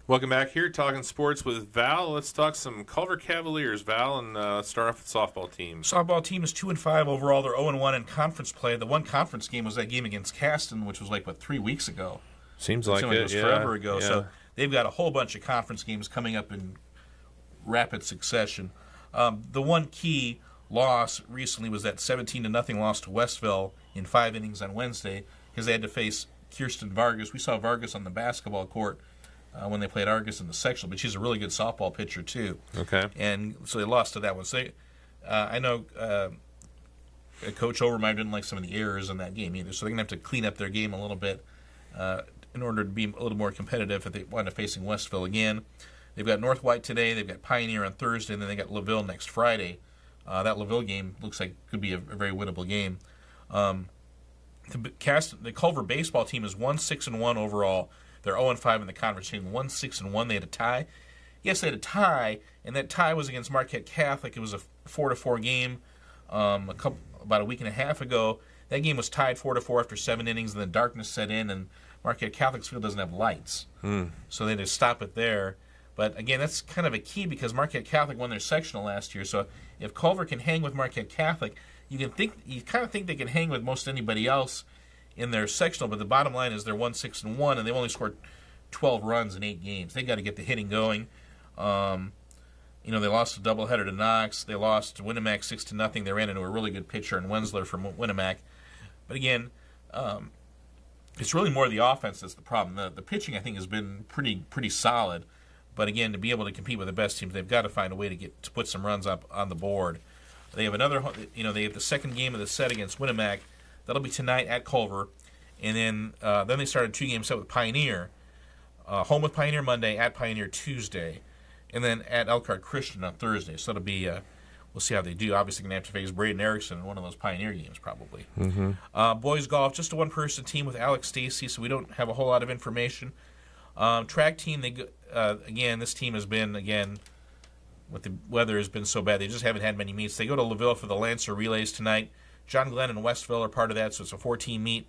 Welcome back here, talking sports with Val. Let's talk some Culver Cavaliers, Val, and uh, start off with softball team. Softball team is two and five overall. They're zero and one in conference play. The one conference game was that game against Caston, which was like what three weeks ago. Seems like it, it, was yeah, forever ago. yeah. So they've got a whole bunch of conference games coming up in rapid succession. Um, the one key loss recently was that 17 to nothing loss to Westville in five innings on Wednesday because they had to face Kirsten Vargas. We saw Vargas on the basketball court uh, when they played Argus in the sectional, but she's a really good softball pitcher too. Okay. And so they lost to that one. So they, uh, I know uh, Coach Overmeyer didn't like some of the errors in that game either, so they're going to have to clean up their game a little bit uh, in order to be a little more competitive if they wind up facing Westville again. They've got North White today, they've got Pioneer on Thursday, and then they got Laville next Friday. Uh, that Laville game looks like could be a, a very winnable game. Um, the, cast, the Culver baseball team is one six and one overall. They're zero and five in the conference. Team one six and one. They had a tie. Yes, they had a tie, and that tie was against Marquette Catholic. It was a four to four game. Um, a couple about a week and a half ago, that game was tied four to four after seven innings, and then darkness set in, and Marquette Catholic's field doesn't have lights, Hmm. so they just stop it there. But again, that's kind of a key because Marquette Catholic won their sectional last year. So if Culver can hang with Marquette Catholic, you can think you kind of think they can hang with most anybody else in their sectional. But the bottom line is they're one six and one, and they've only scored twelve runs in eight games. They got to get the hitting going. Um, you know, they lost a doubleheader to Knox. They lost to Winamac six to nothing. They ran into a really good pitcher in Wensler from Winamac. But again, um, it's really more the offense that's the problem. The, the pitching, I think, has been pretty pretty solid. But again, to be able to compete with the best teams, they've got to find a way to get to put some runs up on the board. They have another, you know, they have the second game of the set against Winamac. That'll be tonight at Culver, and then uh, then they started two game set with Pioneer, uh, home with Pioneer Monday, at Pioneer Tuesday, and then at Elkhart Christian on Thursday. So it'll be, uh, we'll see how they do. Obviously, going to have to face Braden Erickson in one of those Pioneer games probably. Mm-hmm. Uh, boys golf, just a one-person team with Alex Stacy, so we don't have a whole lot of information. Um, track team, they uh, again, this team has been again, with the weather has been so bad, they just haven't had many meets. They go to Laville for the Lancer relays tonight. John Glenn and Westville are part of that, so it's a 14 meet.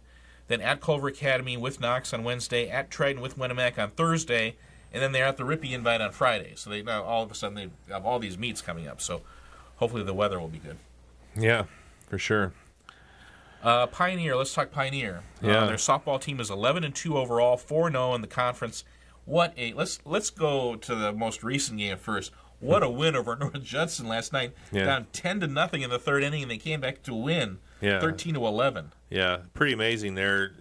Then at Culver Academy with Knox on Wednesday, at Triton with Winamac on Thursday, and then they're at the Rippy Invite on Friday. So they now all of a sudden they have all these meets coming up. So hopefully the weather will be good. Yeah, for sure. Uh, Pioneer. Let's talk Pioneer. Yeah. Uh, their softball team is 11 and two overall, four 0 in the conference. What a let's let's go to the most recent game first. What a win over North Judson last night. Yeah. Down ten to nothing in the third inning, and they came back to win. Yeah. Thirteen to eleven. Yeah, pretty amazing. They're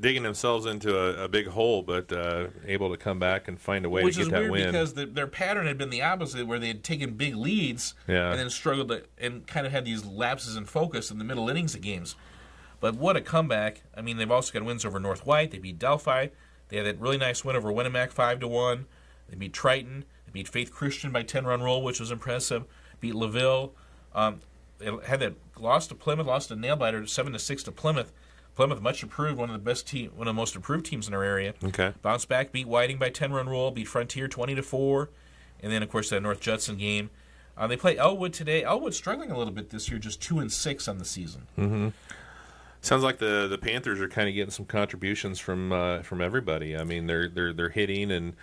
digging themselves into a, a big hole, but uh, able to come back and find a way Which to is get that weird win. because the, their pattern had been the opposite, where they had taken big leads Yeah. and then struggled to, and kind of had these lapses in focus in the middle innings of games. But what a comeback! I mean, they've also got wins over North White. They beat Delphi. They had that really nice win over Winnemac five to one. They beat Triton. They beat Faith Christian by ten run roll, which was impressive. Beat Laville. Um, they had that loss to Plymouth, lost to Nailbiter seven to six to Plymouth. Plymouth much improved, one of the best team, one of the most improved teams in our area. Okay. Bounce back, beat Whiting by ten run rule, beat Frontier twenty to four, and then of course that North Judson game. Uh, they play Elwood today. Elwood struggling a little bit this year, just two and six on the season. Mm-hmm. Sounds like the the Panthers are kind of getting some contributions from uh, from everybody. I mean, they're they're they're hitting and.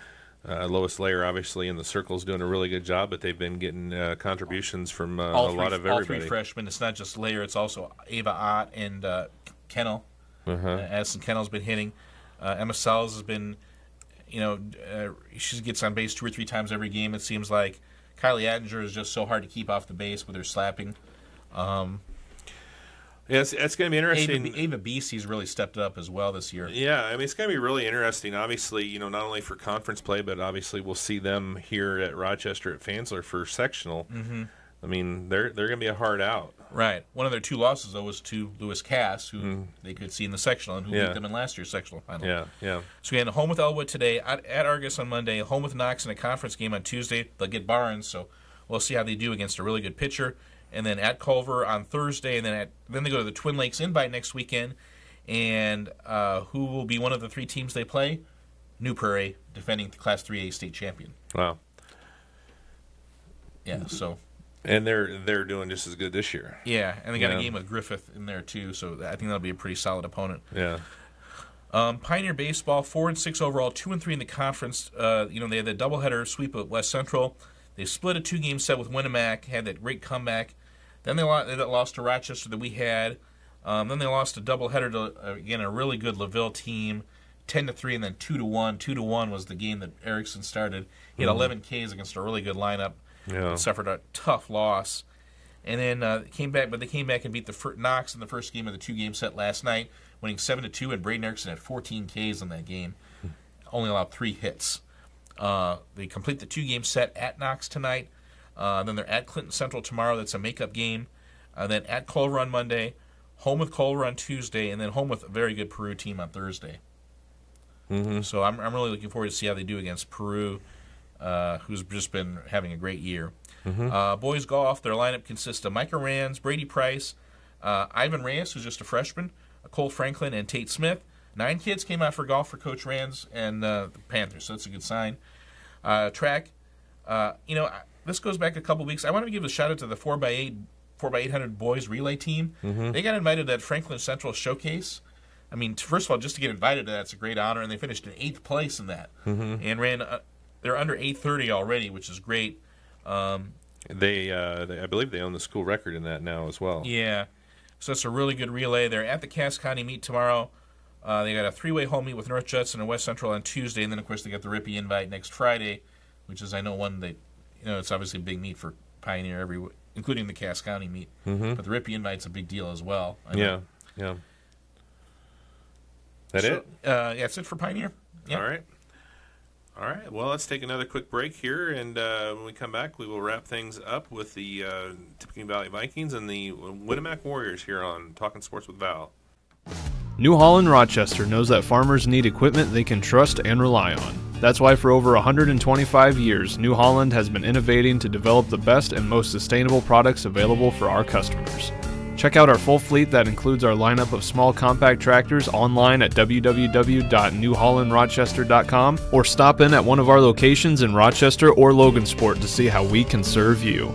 Uh, Lois Layer, obviously, in the circle's doing a really good job, but they've been getting uh, contributions from uh, a lot of everybody. all three freshmen. It's not just Layer; it's also Ava Ott and uh, Kennel. Uh-huh. Uh, Addison Kennel's been hitting. Uh, Emma Sells has been, you know, uh, she gets on base two or three times every game. It seems like Kylie Attinger is just so hard to keep off the base with her slapping. Um, yeah, it's, it's going to be interesting. Ava, Ava Beasley's really stepped up as well this year. Yeah, I mean it's going to be really interesting. Obviously, you know, not only for conference play, but obviously we'll see them here at Rochester at Fansler for sectional. Mhm. I mean, they're they're going to be a hard out. Right. One of their two losses though was to Lewis Cass, who they could see in the sectional and who Mm. Yeah. beat them in last year's sectional final. Yeah, yeah. So we had home with Elwood today, at, at Argus on Monday, home with Knox in a conference game on Tuesday. They'll get Barnes, so we'll see how they do against a really good pitcher. And then at Culver on Thursday, and then at then they go to the Twin Lakes Invite next weekend. And uh, who will be one of the three teams they play? New Prairie, defending the Class 3A state champion. Wow. Yeah, so And they're they're doing just as good this year. yeah, and they got Yeah. a game with Griffith in there too, so I think that'll be a pretty solid opponent. Yeah. Um, Pioneer baseball, four and six overall, two and three in the conference. Uh, you know they had that doubleheader sweep at West Central. They split a two-game set with Winamac, had that great comeback. Then they lost, they lost to Rochester that we had. Um, then they lost a doubleheader to again a really good Laville team, ten to three, and then two to one. Two to one was the game that Erickson started. He had Mhm. 11 Ks against a really good lineup. Yeah. Suffered a tough loss, and then uh, came back. But they came back and beat the Knox in the first game of the two-game set last night, winning seven to two. And Braden Erickson had 14 Ks in that game, only allowed three hits. Uh, they complete the two-game set at Knox tonight. Uh, then they're at Clinton Central tomorrow. That's a makeup game. Uh, then at Culver on Monday, home with Culver on Tuesday, and then home with a very good Peru team on Thursday. Mm-hmm. So I'm, I'm really looking forward to see how they do against Peru, uh, who's just been having a great year. Mhm. Uh, boys golf, their lineup consists of Micah Rands, Brady Price, uh, Ivan Reyes, who's just a freshman, Cole Franklin, and Tate Smith. Nine kids came out for golf for Coach Rands and uh, the Panthers, so that's a good sign. Uh, track, uh, you know, this goes back a couple weeks. I want to give a shout out to the 4x8, 4x800 boys relay team. Mhm. They got invited to that Franklin Central showcase. I mean, first of all, just to get invited to that's a great honor, and they finished in eighth place in that, Mhm. and ran. Uh, they're under 830 already, which is great. Um, They, uh, they, I believe they own the school record in that now as well. yeah, so it's a really good relay. They're at the Cass County meet tomorrow. Uh, they got a three-way home meet with North Judson and West Central on Tuesday, and then of course they got the Rippy invite next Friday, which is I know one that you know it's obviously a big meet for Pioneer every, including the Cass County meet. Mhm. But the Rippy invite's a big deal as well. I know. Yeah, yeah. That So, it? Uh, yeah, that's it for Pioneer. Yeah. All right. All right. Well, let's take another quick break here, and uh, when we come back, we will wrap things up with the uh, Tippecanoe Valley Vikings and the Winamac Warriors here on Talking Sports with Val. New Holland Rochester knows that farmers need equipment they can trust and rely on. That's why for over 125 years, New Holland has been innovating to develop the best and most sustainable products available for our customers. Check out our full fleet that includes our lineup of small compact tractors online at www.newhollandrochester.com or stop in at one of our locations in Rochester or Logansport to see how we can serve you.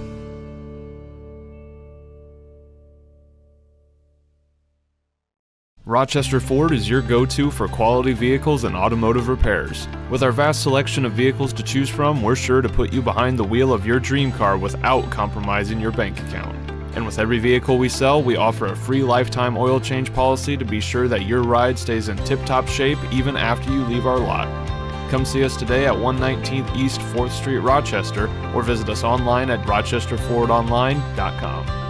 Rochester Ford is your go to for quality vehicles and automotive repairs. With our vast selection of vehicles to choose from, we're sure to put you behind the wheel of your dream car without compromising your bank account. And with every vehicle we sell, we offer a free lifetime oil change policy to be sure that your ride stays in tip top shape even after you leave our lot. Come see us today at 119th East 4th Street, Rochester, or visit us online at rochesterfordonline.com.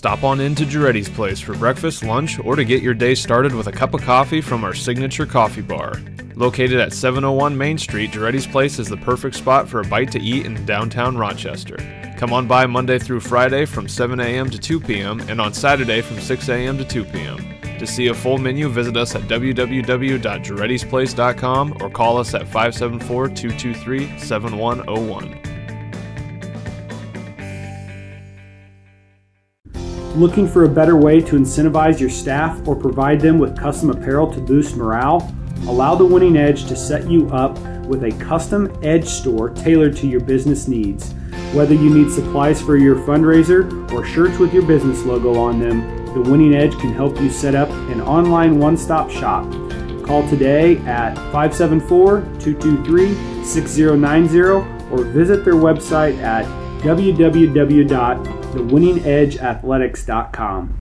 Stop on in to Giretti's Place for breakfast, lunch, or to get your day started with a cup of coffee from our signature coffee bar. Located at 701 Main Street, Giretti's Place is the perfect spot for a bite to eat in downtown Rochester. Come on by Monday through Friday from 7 a.m. to 2 p.m. and on Saturday from 6 a.m. to 2 p.m. To see a full menu, visit us at www.girettisplace.com or call us at 574 223 7101. Looking for a better way to incentivize your staff or provide them with custom apparel to boost morale? Allow the Winning Edge to set you up with a custom Edge store tailored to your business needs. Whether you need supplies for your fundraiser or shirts with your business logo on them, the Winning Edge can help you set up an online one stop shop. Call today at 574 223 6090 or visit their website at www.thewinningedgeathletics.com.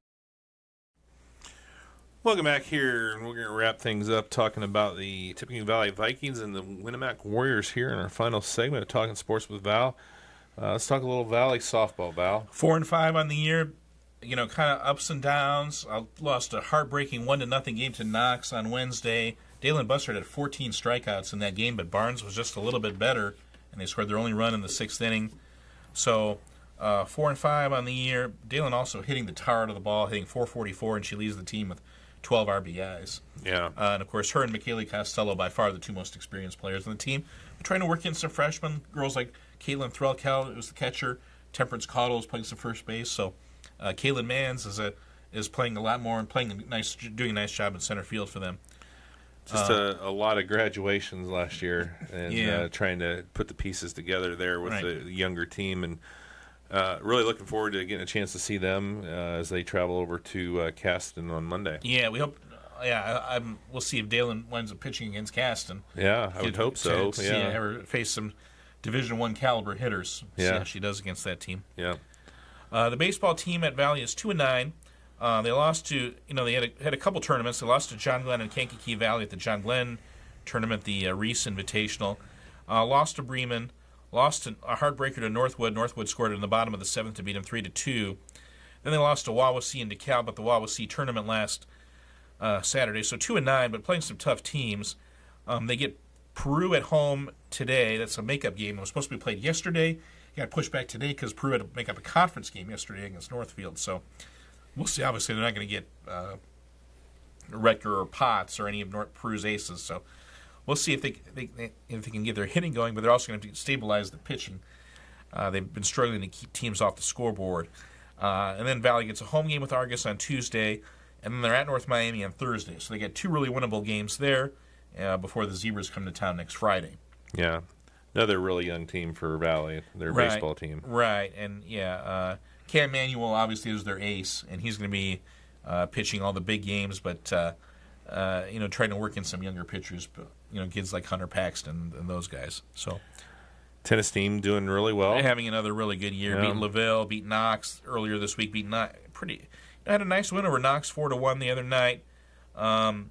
Welcome back here, and we're going to wrap things up talking about the Tippecanoe Valley Vikings and the Winamac Warriors here in our final segment of Talking Sports with Val. Uh, let's talk a little Valley softball, Val. Four and five on the year, you know, kind of ups and downs. I lost a heartbreaking one to nothing game to Knox on Wednesday. Dalen Bussard had 14 strikeouts in that game, but Barnes was just a little bit better, and they scored their only run in the sixth inning. So uh, four and five on the year. Dalen also hitting the tar out of the ball, hitting 444, and she leads the team with 12 RBIs. Yeah. Uh, and of course, her and McKaylee Costello by far the two most experienced players on the team. We're trying to work in some freshmen, girls like Caitlin Threlkel, who's the catcher. Temperance Cottle is playing some first base. So uh, Caitlin Mans is a is playing a lot more and playing a nice, doing a nice job in center field for them. Just Uh, a, a lot of graduations last year, and Yeah. uh, trying to put the pieces together there with Right. the younger team, and uh, really looking forward to getting a chance to see them uh, as they travel over to uh, Caston on Monday. Yeah, we hope. Yeah, I, I'm. We'll see if Dalen winds up pitching against Caston. Yeah, I would To- hope so, To, to see yeah. her face some Division One caliber hitters. See Yeah. how she does against that team. Yeah. Uh, the baseball team at Valley is two and nine. Uh, they lost to you know they had a, had a couple tournaments. They lost to John Glenn and Kankakee Valley at the John Glenn tournament, the uh, Reese Invitational. Uh, lost to Bremen. Lost to, a heartbreaker to Northwood. Northwood scored in the bottom of the seventh to beat them three to two. Then they lost to Wawasee and DeKalb at the Wawasee tournament last uh, Saturday. So two and nine, but playing some tough teams. Um, they get Peru at home today. That's a makeup game. It was supposed to be played yesterday. Got pushed back today because Peru had to make up a conference game yesterday against Northfield. So we'll see. Obviously, they're not going to get uh, Rutger or Potts or any of North Peru's aces. So we'll see if they, they, if they can get their hitting going. But they're also going to stabilize the pitching. Uh, they've been struggling to keep teams off the scoreboard. Uh, and then Valley gets a home game with Argus on Tuesday, and then they're at North Miami on Thursday. So they get two really winnable games there uh, before the Zebras come to town next Friday. Yeah. Another really young team for Valley, their Right, baseball team. Right, and yeah, uh, Cam Manuel obviously is their ace, and he's going to be uh, pitching all the big games, but uh, uh, you know, trying to work in some younger pitchers, you know, kids like Hunter Paxton and those guys. So Tennis team doing really well. having another really good year. Yeah. Beat Laville, beat Knox earlier this week. Beat Knox pretty. Had a nice win over Knox four to one the other night. Um,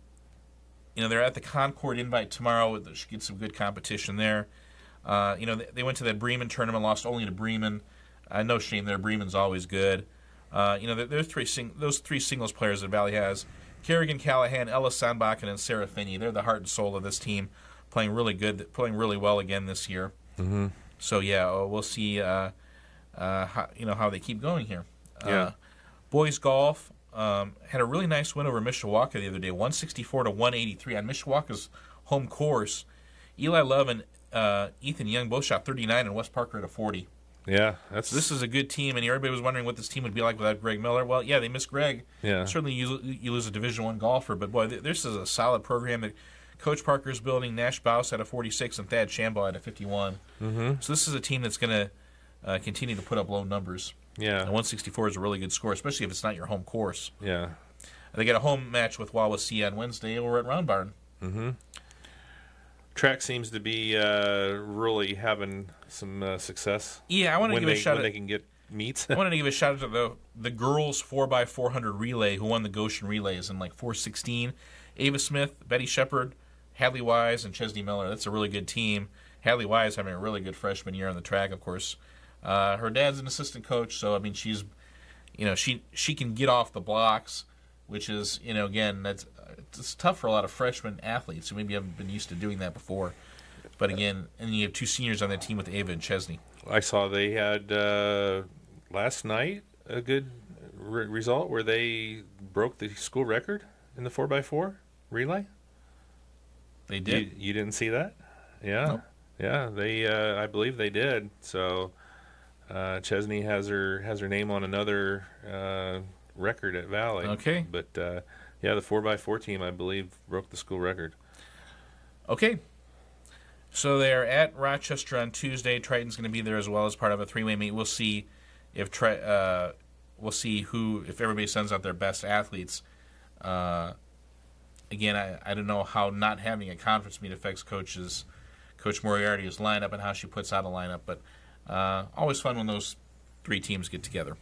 you know they're at the Concord Invite tomorrow. They should get some good competition there. Uh, you know they, they went to that Bremen tournament, lost only to Bremen. Uh, no shame there. Bremen's always good. Uh, you know there- there's three sing- those three singles players that Valley has: Kerrigan Callahan, Ella Sandbakken, and Sarah Finney. They're the heart and soul of this team, playing really good, playing really well again this year. Mm-hmm. So yeah, we'll see. Uh, uh, how, you know how they keep going here. Yeah. Uh, boys golf um, had a really nice win over Mishawaka the other day, one sixty four to one eighty three on Mishawaka's home course. Eli Love and uh, Ethan Young both shot thirty nine, and Wes Parker at a forty. Yeah, that's this is a good team, and everybody was wondering what this team would be like without Greg Miller. Well, yeah, they missed Greg. Yeah. certainly you, you lose a Division One golfer, but boy, th- this is a solid program that Coach Parker's building. Nash Baus at a 46 and Thad Shambaugh at a 51. Mhm. So this is a team that's going to uh, continue to put up low numbers. Yeah. and 164 is a really good score, especially if it's not your home course. Yeah. They get a home match with Wawasee on Wednesday over at Round Barn. Mm-hmm. Track seems to be uh, really having some uh, success. Yeah, I wanna when give a shout when out- they can get meets. I wanted to give a shout out to the the girls four x four hundred relay who won the Goshen relays in like four sixteen. Ava Smith, Betty Shepard, Hadley Wise, and Chesney Miller. That's a really good team. Hadley Wise having a really good freshman year on the track, of course. Uh, her dad's an assistant coach, so I mean she's, you know, she she can get off the blocks, which is you know again that's it's tough for a lot of freshman athletes who maybe haven't been used to doing that before. But again, and you have two seniors on that team with Ava and Chesney. I saw they had uh, last night a good re- result where they broke the school record in the 4x4 relay. They did. You, you didn't see that? Yeah. Nope. Yeah, they uh, I believe they did. So uh, Chesney has her has her name on another uh, record at Valley. Okay. But uh, yeah, the 4x4 team I believe broke the school record. Okay. So they're at Rochester on Tuesday. Triton's going to be there as well as part of a three-way meet. We'll see if Tri- uh, we'll see who if everybody sends out their best athletes. Uh, again, I, I don't know how not having a conference meet affects coaches, Coach Moriarty's lineup and how she puts out a lineup. But uh, always fun when those three teams get together.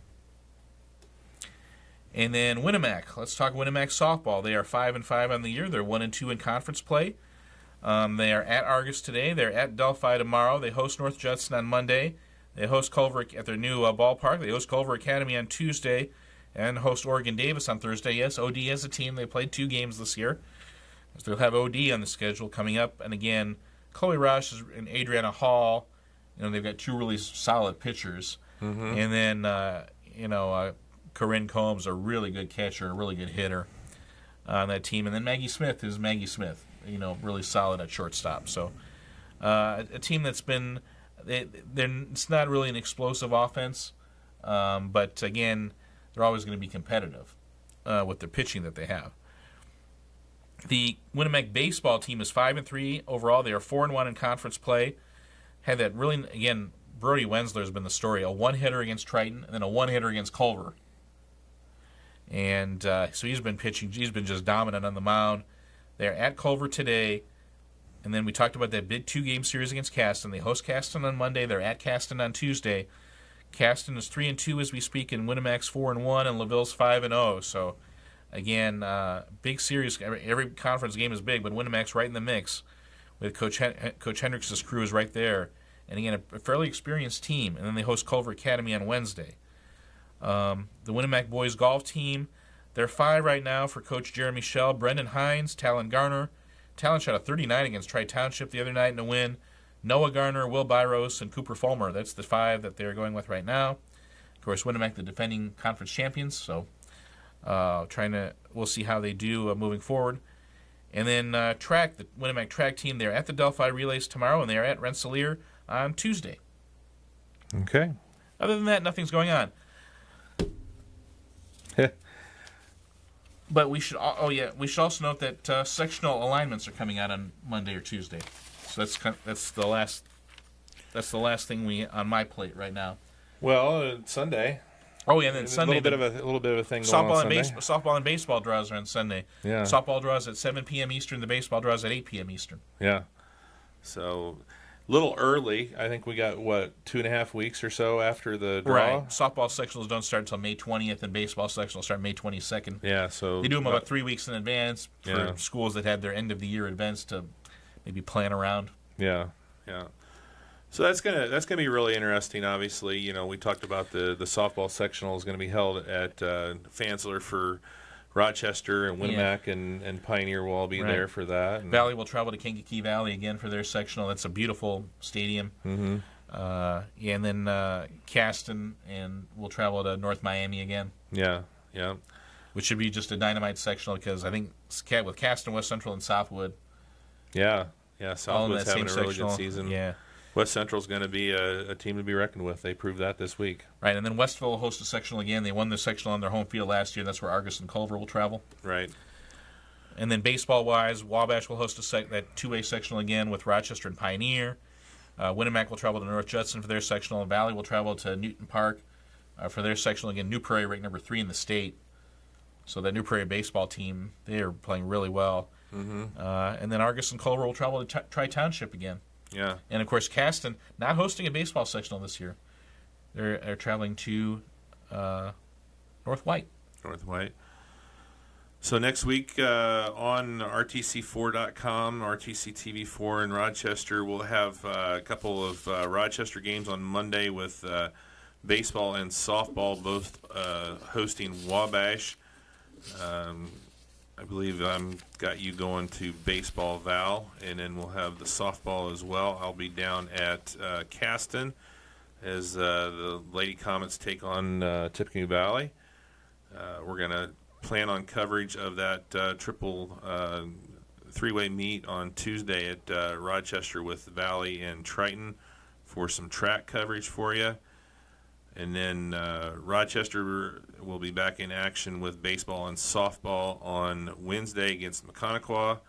And then Winamac. Let's talk Winamac softball. They are five and five on the year. They're one and two in conference play. Um, they are at Argus today. They're at Delphi tomorrow. They host North Judson on Monday. They host Culver at their new uh, ballpark. They host Culver Academy on Tuesday, and host Oregon Davis on Thursday. Yes, OD has a team. They played two games this year. So they'll have OD on the schedule coming up. And again, Chloe Rush and Adriana Hall. You know they've got two really solid pitchers. Mhm. And then uh, you know uh, Corinne Combs, a really good catcher, a really good hitter on that team. And then Maggie Smith is Maggie Smith. You know, really solid at shortstop. So uh, a team that's been they, it's not really an explosive offense, um, but again, they're always going to be competitive uh, with their pitching that they have. The Winamac baseball team is five and three overall. They are four and one in conference play. Had that really again. Brody Rentschler has been the story. A one hitter against Triton, and then a one hitter against Culver. And uh, so he's been pitching. He's been just dominant on the mound. They're at Culver today. And then we talked about that big two game series against Caston. They host Caston on Monday. They're at Caston on Tuesday. Caston is three and two as we speak, and Winamac's four and one, and Laville's five and zero. So, again, uh, big series. Every, every conference game is big, but Winamac's right in the mix with Coach Hen- Coach Hendricks' crew is right there. And again, a fairly experienced team. And then they host Culver Academy on Wednesday. Um, the Winamac boys golf team, they're five right now for Coach Jeremy Shell, Brendan Hines, Talon Garner. Talon shot a 39 against Tri Township the other night in a win. Noah Garner, Will Byros, and Cooper Fulmer. That's the five that they're going with right now. Of course, Winamac, the defending conference champions, so uh, trying to we'll see how they do uh, moving forward. And then uh, track, the Winamac track team, they're at the Delphi Relays tomorrow, and they're at Rensselaer on Tuesday. Okay. Other than that, nothing's going on. But we should. Oh yeah, we should also note that uh, sectional alignments are coming out on Monday or Tuesday. So that's kind that's the last. That's the last thing we on my plate right now. Well, uh, Sunday. Oh yeah, and then a Sunday little bit of a, a little bit of a thing softball on and softball and baseball draws are on Sunday. Yeah. Softball draws at 7 p.m. Eastern. The baseball draws at 8 p.m. Eastern. Yeah. So, a little early. I think we got what two and a half weeks or so after the draw. Right. Softball sectionals don't start until May 20th, and baseball sectionals start May 22nd. Yeah. So They do them about three weeks in advance for Yeah. schools that had their end of the year events to maybe plan around. Yeah, yeah. So that's gonna that's gonna be really interesting. Obviously, you know, we talked about the the softball sectional is going to be held at uh, Fansler for Rochester and Yeah. Winamac and, and Pioneer will all be Right. there for that. And, Valley will travel to Kankakee Valley again for their sectional. That's a beautiful stadium. Mhm. Uh, yeah, and then uh, Caston, and we'll travel to North Miami again. Yeah, yeah. Which should be just a dynamite sectional because I think with Caston, West Central, and Southwood. Yeah, yeah. Southwood's having a really sectional. good season. Yeah. West Central's going to be a, a team to be reckoned with. They proved that this week. Right, and then Westville hosts a sectional again. They won the sectional on their home field last year. That's where Argus and Culver will travel. Right. And then baseball wise, Wabash will host a sec- that two way sectional again with Rochester and Pioneer. Uh, Winamac will travel to North Judson for their sectional, and Valley will travel to Newton Park uh, for their sectional again. New Prairie ranked number three in the state, so that New Prairie baseball team they are playing really well. Mm-hmm. Uh, and then Argus and Culver will travel to Tri Township again. Yeah. And of course, Caston not hosting a baseball sectional this year. They're, they're traveling to uh, North White. North White. So next week uh, on RTC4.com, RTC TV4 in Rochester, we'll have uh, a couple of uh, Rochester games on Monday with uh, baseball and softball both uh, hosting Wabash. Um, I believe I'm got you going to baseball, Val, and then we'll have the softball as well. I'll be down at uh, Caston as uh, the Lady Comets take on uh, Tippecanoe Valley. Uh, we're gonna plan on coverage of that uh, triple uh, three-way meet on Tuesday at Rochester with Valley and Triton for some track coverage for you. And then uh, Rochester will be back in action with baseball and softball on Wednesday against Maconaquah.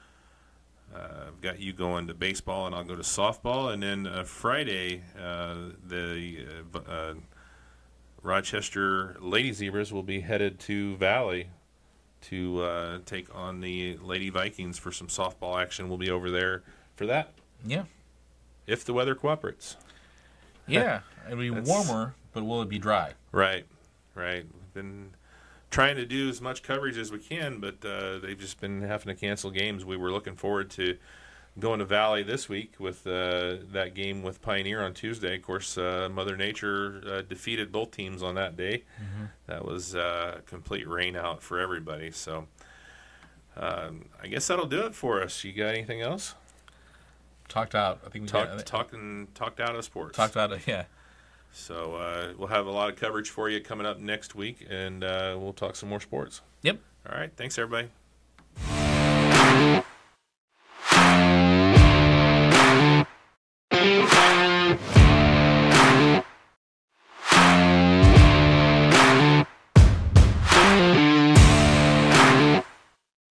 Uh, I've got you going to baseball, and I'll go to softball. And then uh, Friday, uh, the uh, uh, Rochester Lady Zebras will be headed to Valley to uh, take on the Lady Vikings for some softball action. We'll be over there for that. Yeah. If the weather cooperates. Yeah, it'll be warmer, but will it be dry? Right, right. We've been trying to do as much coverage as we can, but uh, they've just been having to cancel games. We were looking forward to going to Valley this week with uh, that game with Pioneer on Tuesday. Of course, uh, Mother Nature uh, defeated both teams on that day. Mhm. That was uh, complete rain out for everybody. So um, I guess that'll do it for us. You got anything else? Talked out. I think we Talked, talking, talked out of sports. talked out. Yeah. So uh, we'll have a lot of coverage for you coming up next week, and uh, we'll talk some more sports. Yep. All right. Thanks, everybody.